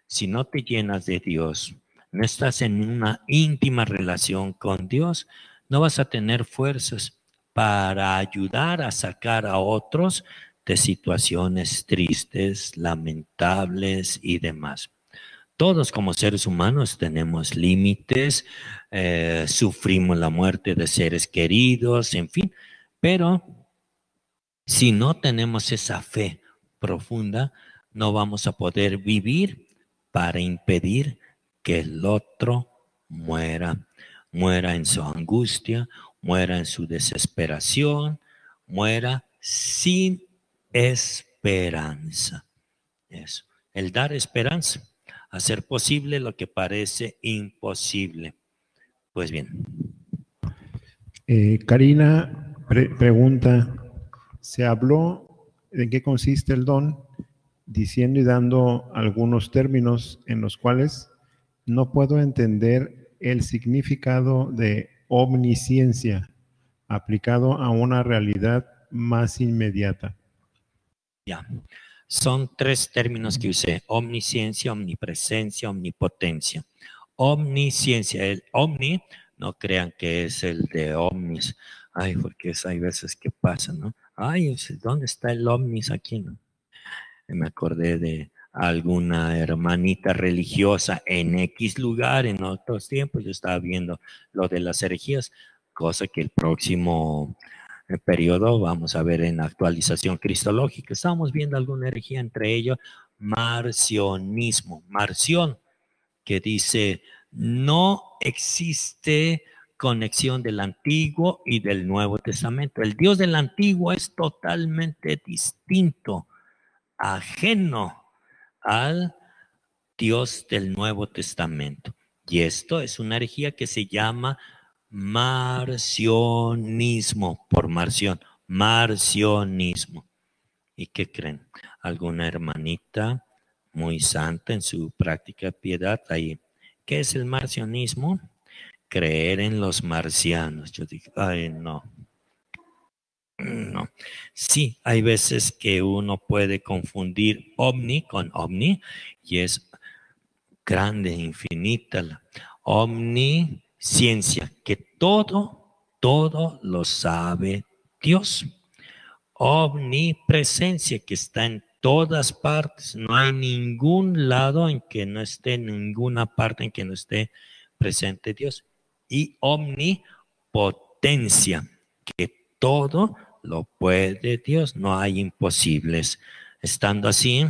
Si no te llenas de Dios, no estás en una íntima relación con Dios, no vas a tener fuerzas para ayudar a sacar a otros de situaciones tristes, lamentables y demás. Todos como seres humanos tenemos límites, eh, sufrimos la muerte de seres queridos, en fin, pero si no tenemos esa fe profunda, no vamos a poder vivir para impedir que el otro muera, muera en su angustia, muera en su desesperación, muera sin esperanza. Eso, el dar esperanza, hacer posible lo que parece imposible. Pues bien. Eh, Karina pregunta, se habló de qué consiste el don, diciendo y dando algunos términos en los cuales no puedo entender el significado de omnisciencia aplicado a una realidad más inmediata. Ya, son tres términos que usé, omnisciencia, omnipresencia, omnipotencia. Omnisciencia, el omni, no crean que es el de omnis, ay, porque hay veces que pasa, ¿no? Ay, ¿dónde está el omnis aquí? Me acordé de alguna hermanita religiosa en X lugar, en otros tiempos. Yo estaba viendo lo de las herejías, cosa que el próximo periodo vamos a ver en actualización cristológica. Estamos viendo alguna herejía, entre ellos marcionismo, marción, que dice, no existe conexión del Antiguo y del Nuevo Testamento. El Dios del Antiguo es totalmente distinto, ajeno al Dios del Nuevo Testamento. Y esto es una herejía que se llama marcionismo, por marción, marcionismo. ¿Y qué creen? Alguna hermanita muy santa en su práctica de piedad ahí. ¿Qué es el marcionismo? Creer en los marcianos. Yo digo, ay, no, no. Sí, hay veces que uno puede confundir omni con omni y es grande, infinita. La omnisciencia, que todo, todo lo sabe Dios. Omnipresencia, que está en todas partes. No hay ningún lado en que no esté, ninguna parte en que no esté presente Dios. Y omnipotencia, que todo lo puede Dios, no hay imposibles Estando así,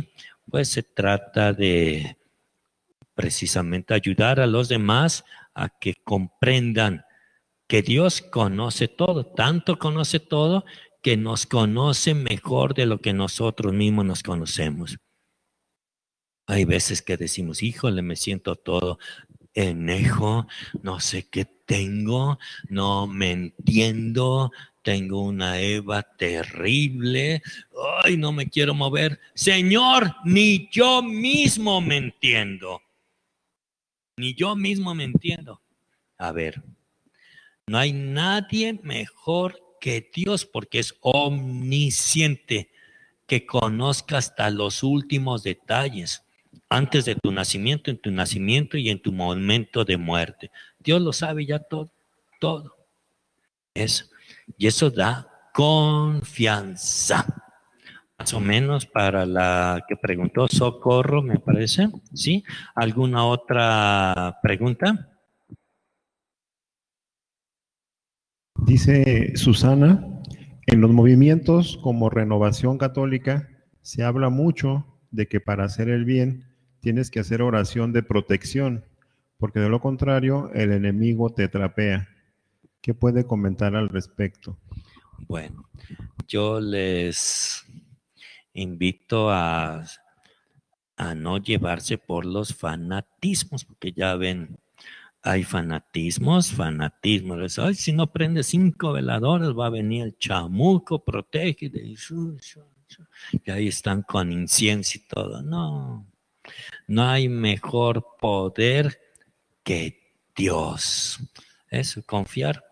pues se trata de precisamente ayudar a los demás a que comprendan que Dios conoce todo, tanto conoce todo que nos conoce mejor de lo que nosotros mismos nos conocemos. Hay veces que decimos, híjole, me siento todo enejo, no sé qué tengo, no me entiendo, tengo una Eva terrible, ay, no me quiero mover. Señor, ni yo mismo me entiendo. Ni yo mismo me entiendo. A ver, no hay nadie mejor que Dios porque es omnisciente, que conozca hasta los últimos detalles, antes de tu nacimiento, en tu nacimiento y en tu momento de muerte. Dios lo sabe ya todo, todo. Eso. Y eso da confianza más o menos para la que preguntó Socorro, me parece. ¿Sí? ¿Alguna otra pregunta? Dice Susana, en los movimientos como Renovación Católica se habla mucho de que para hacer el bien tienes que hacer oración de protección, porque de lo contrario el enemigo te trapea. ¿Qué puede comentar al respecto? Bueno, yo les invito a, a no llevarse por los fanatismos, porque ya ven, hay fanatismos, fanatismos. Ay, si no prende cinco veladores, va a venir el chamuco, protege. Y ahí están con incienso y todo. No, no hay mejor poder que Dios. Es confiar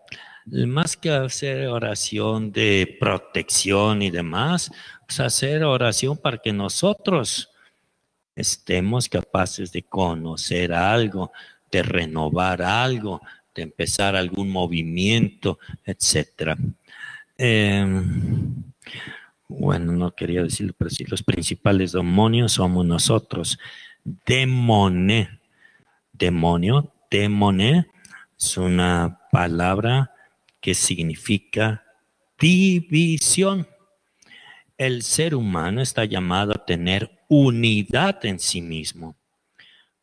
más que hacer oración de protección y demás, hacer oración para que nosotros estemos capaces de conocer algo, de renovar algo, de empezar algún movimiento, etcétera. Em, bueno, no quería decirlo, pero sí, los principales demonios somos nosotros. Demone, demonio, demone, es una palabra que significa división. El ser humano está llamado a tener unidad en sí mismo,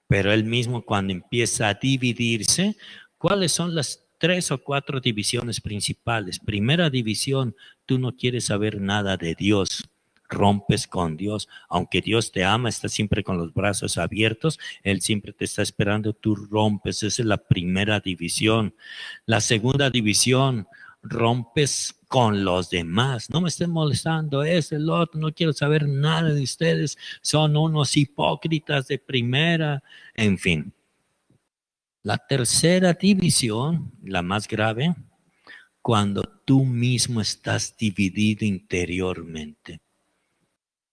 pero él mismo cuando empieza a dividirse, ¿cuáles son las tres o cuatro divisiones principales? Primera división, tú no quieres saber nada de Dios, rompes con Dios. Aunque Dios te ama, está siempre con los brazos abiertos, Él siempre te está esperando, tú rompes. Esa es la primera división. La segunda división, rompes con los demás. No me estén molestando, es el otro, no quiero saber nada de ustedes, son unos hipócritas de primera, en fin. La tercera división, la más grave, cuando tú mismo estás dividido interiormente.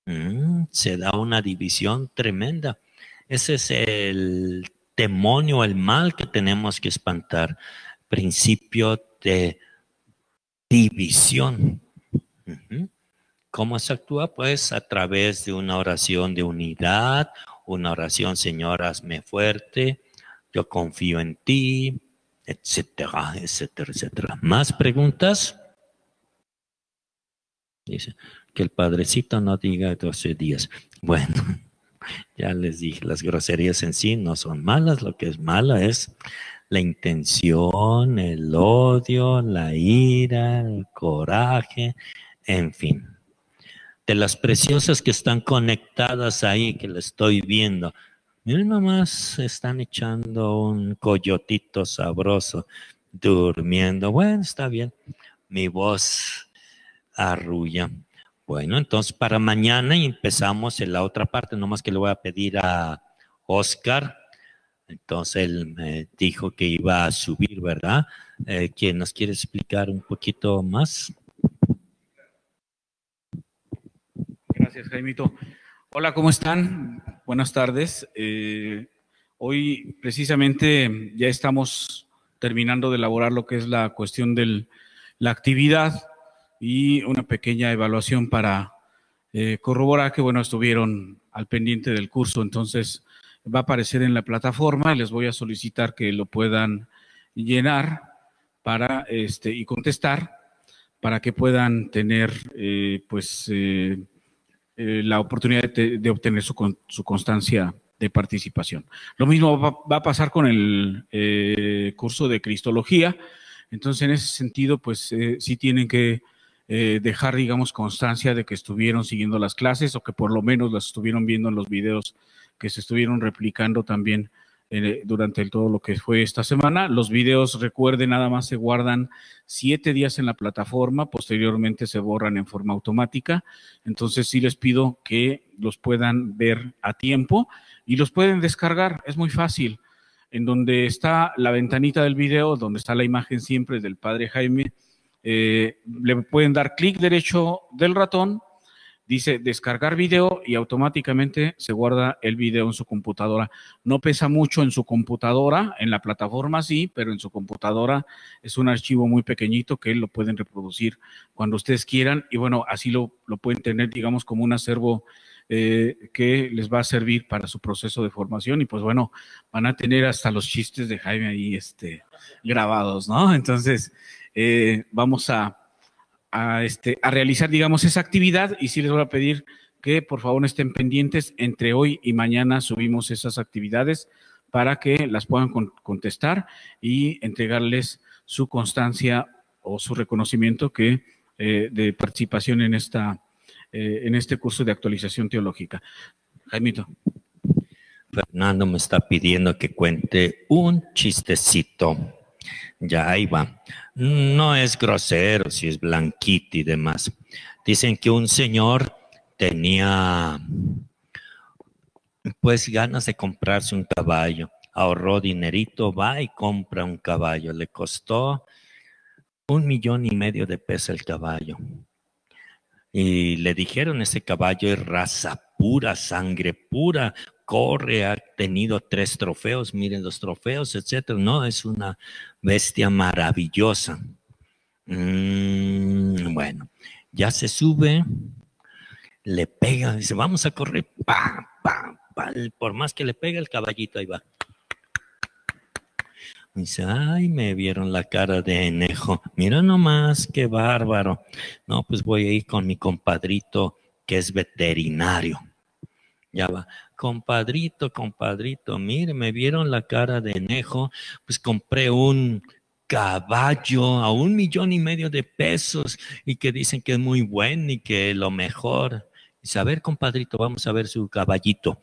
Mm, se da una división tremenda. Ese es el demonio, el mal que tenemos que espantar. Principio de división. ¿Cómo se actúa? Pues a través de una oración de unidad, una oración, Señor, hazme fuerte, yo confío en ti, etcétera, etcétera, etcétera. ¿Más preguntas? Dice que el padrecito no diga 12 días. Bueno, ya les dije, las groserías en sí no son malas, lo que es mala es la intención, el odio, la ira, el coraje, en fin. De las preciosas que están conectadas ahí, que le estoy viendo, miren nomás, están echando un coyotito sabroso, durmiendo. Bueno, está bien. Mi voz arrulla. Bueno, entonces para mañana empezamos en la otra parte, nomás que le voy a pedir a Oscar. Entonces él me dijo que iba a subir, ¿verdad? Eh, ¿Quién nos quiere explicar un poquito más? Gracias, Jaimito. Hola, ¿cómo están? Buenas tardes. Eh, hoy precisamente ya estamos terminando de elaborar lo que es la cuestión de la actividad y una pequeña evaluación para eh, corroborar que, bueno, estuvieron al pendiente del curso. Entonces, va a aparecer en la plataforma y les voy a solicitar que lo puedan llenar para este y contestar para que puedan tener eh, pues eh, eh, la oportunidad de, obtener su, su, constancia de participación. Lo mismo va, a pasar con el eh, curso de Cristología. Entonces, en ese sentido, pues sí tienen que dejar, digamos, constancia de que estuvieron siguiendo las clases o que por lo menos las estuvieron viendo en los videos que se estuvieron replicando también eh, durante todo lo que fue esta semana. Los videos, recuerden, nada más se guardan siete días en la plataforma, posteriormente se borran en forma automática. Entonces sí les pido que los puedan ver a tiempo y los pueden descargar, es muy fácil. En donde está la ventanita del video, donde está la imagen siempre del padre Jaime, eh, le pueden dar clic derecho del ratón dice descargar video y automáticamente se guarda el video en su computadora. No pesa mucho en su computadora, en la plataforma sí, pero en su computadora es un archivo muy pequeñito que lo pueden reproducir cuando ustedes quieran y bueno, así lo, lo pueden tener, digamos, como un acervo eh, que les va a servir para su proceso de formación y pues bueno, van a tener hasta los chistes de Jaime ahí este, grabados, ¿no? Entonces, eh, vamos a a, este, a realizar, digamos, esa actividad y sí les voy a pedir que por favor estén pendientes. Entre hoy y mañana subimos esas actividades para que las puedan contestar y entregarles su constancia o su reconocimiento que, eh, de participación en, esta, eh, en este curso de actualización teológica. Jaimito. Fernando me está pidiendo que cuente un chistecito. Ya ahí va. No es grosero, si es blanquito y demás. Dicen que un señor tenía pues ganas de comprarse un caballo. Ahorró dinerito, va y compra un caballo. Le costó un millón y medio de pesos el caballo. Y le dijeron, ese caballo es raza pura, sangre pura, corre, ha tenido tres trofeos, miren los trofeos, etcétera. No, es una bestia maravillosa. Mm, bueno, ya se sube, le pega, dice, vamos a correr, pa, pa, pa. por más que le pega el caballito, ahí va. Dice, ay, me vieron la cara de enejo. Mira nomás, qué bárbaro. No, pues voy a ir con mi compadrito que es veterinario. Ya va compadrito, compadrito, mire, me vieron la cara de enejo, pues compré un caballo a un millón y medio de pesos y que dicen que es muy bueno y que lo mejor. Dice, a ver, compadrito, vamos a ver su caballito.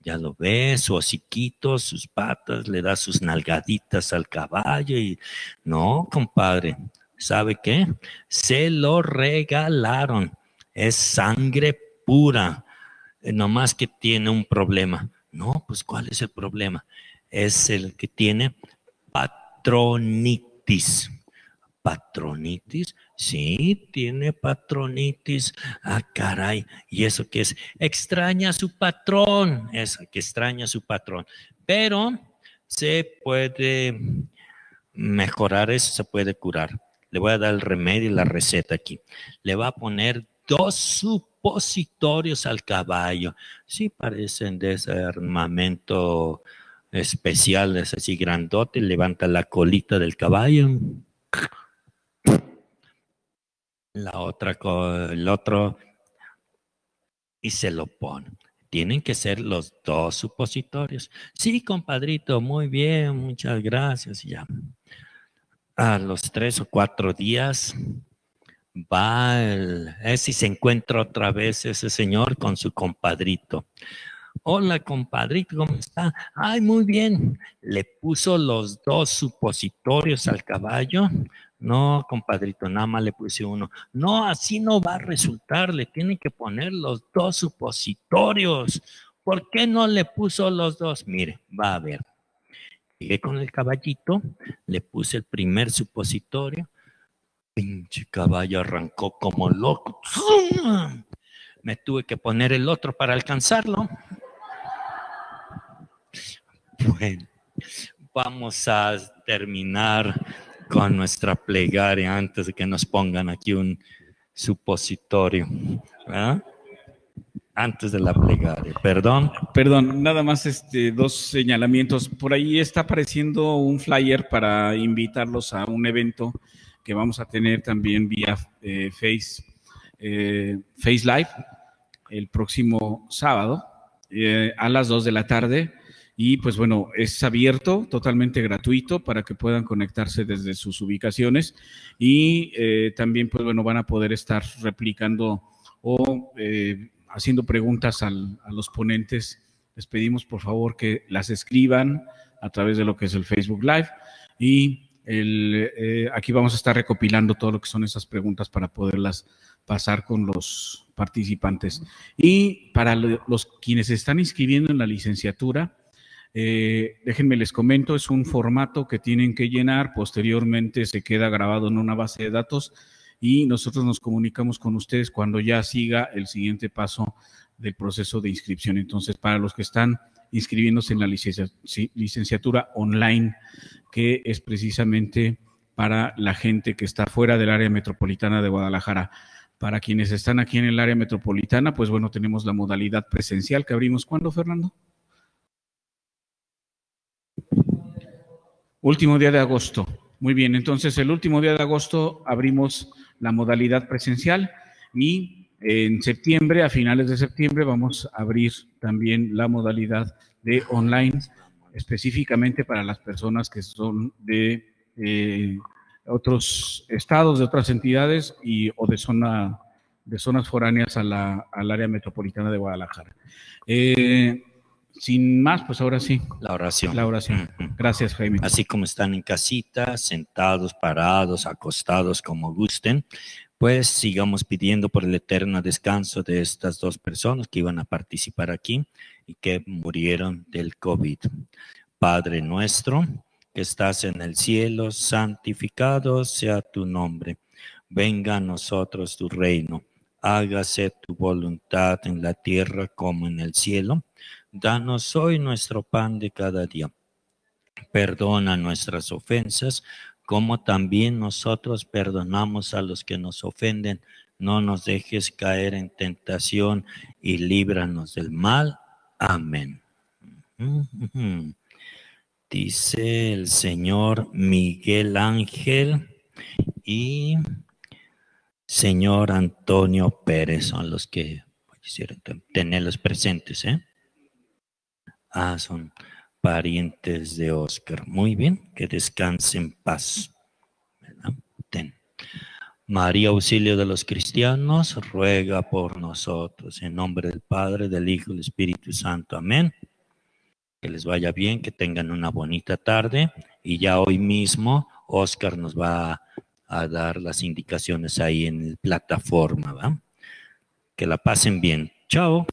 Ya lo ve, su hociquito, sus patas, le da sus nalgaditas al caballo y no, compadre, ¿sabe qué? Se lo regalaron. Es sangre pura nomás que tiene un problema. No, pues ¿cuál es el problema? Es el que tiene patronitis. ¿Patronitis? Sí, tiene patronitis. Ah, caray. ¿Y eso qué es? Extraña a su patrón. Es que extraña a su patrón. Pero se puede mejorar eso, se puede curar. Le voy a dar el remedio y la receta aquí. Le va a poner dos supositorios al caballo. Sí parecen de ese armamento especial, es así grandote, levanta la colita del caballo. La otra, el otro, y se lo pone. Tienen que ser los dos supositorios. Sí, compadrito, muy bien, muchas gracias. Ya. A los tres o cuatro días, va el, es si se encuentra otra vez ese señor con su compadrito. Hola, compadrito, ¿cómo está? Ay, muy bien. Le puso los dos supositorios al caballo. No, compadrito, nada más le puse uno. No, así no va a resultar. Le tiene que poner los dos supositorios. ¿Por qué no le puso los dos? Mire, va a ver. Llegué con el caballito, le puse el primer supositorio, Pinche caballo arrancó como loco. Me tuve que poner el otro para alcanzarlo. Bueno, vamos a terminar con nuestra plegaria antes de que nos pongan aquí un supositorio. Antes de la plegaria, perdón. Perdón, nada más este, dos señalamientos. Por ahí está apareciendo un flyer para invitarlos a un evento que vamos a tener también vía eh, Face, eh, Face Live. el próximo sábado eh, a las 2 de la tarde. Y pues bueno, es abierto, totalmente gratuito para que puedan conectarse desde sus ubicaciones y también pues bueno, van a poder estar replicando o eh, haciendo preguntas a los ponentes. Les pedimos por favor que las escriban a través de lo que es el Facebook Live y el, aquí vamos a estar recopilando todo lo que son esas preguntas para poderlas pasar con los participantes. Y para los quienes están inscribiendo en la licenciatura, eh, déjenme les comento, es un formato que tienen que llenar, posteriormente se queda grabado en una base de datos y nosotros nos comunicamos con ustedes cuando ya siga el siguiente paso del proceso de inscripción. Entonces, para los que están inscribiéndose en la licenciatura online, que es precisamente para la gente que está fuera del área metropolitana de Guadalajara. Para quienes están aquí en el área metropolitana, pues bueno, tenemos la modalidad presencial que abrimos. ¿Cuándo, Fernando? Último día de agosto. Muy bien, entonces el último día de agosto abrimos la modalidad presencial y en septiembre, a finales de septiembre, vamos a abrir también la modalidad de online, específicamente para las personas que son de eh, otros estados, de otras entidades y, o de, zona, de zonas foráneas a la, al área metropolitana de Guadalajara. Eh, sin más, pues ahora sí. La oración. La oración. Gracias, Jaime. Así como están en casita, sentados, parados, acostados, como gusten, pues sigamos pidiendo por el eterno descanso de estas dos personas que iban a participar aquí y que murieron del COVID. Padre nuestro que estás en el cielo, santificado sea tu nombre. Venga a nosotros tu reino. Hágase tu voluntad en la tierra como en el cielo. Danos hoy nuestro pan de cada día. Perdona nuestras ofensas, como también nosotros perdonamos a los que nos ofenden. No nos dejes caer en tentación y líbranos del mal. Amén. Dice el señor Miguel Ángel y señor Antonio Pérez son los que quisieron tenerlos presentes. ¿eh? Ah, son parientes de Oscar. Muy bien, que descanse en paz. María, auxilio de los cristianos, ruega por nosotros. En nombre del Padre, del Hijo y del Espíritu Santo. Amén que les vaya bien, que tengan una bonita tarde y ya hoy mismo Oscar nos va a, dar las indicaciones ahí en la plataforma, ¿va? Que la pasen bien. Chao.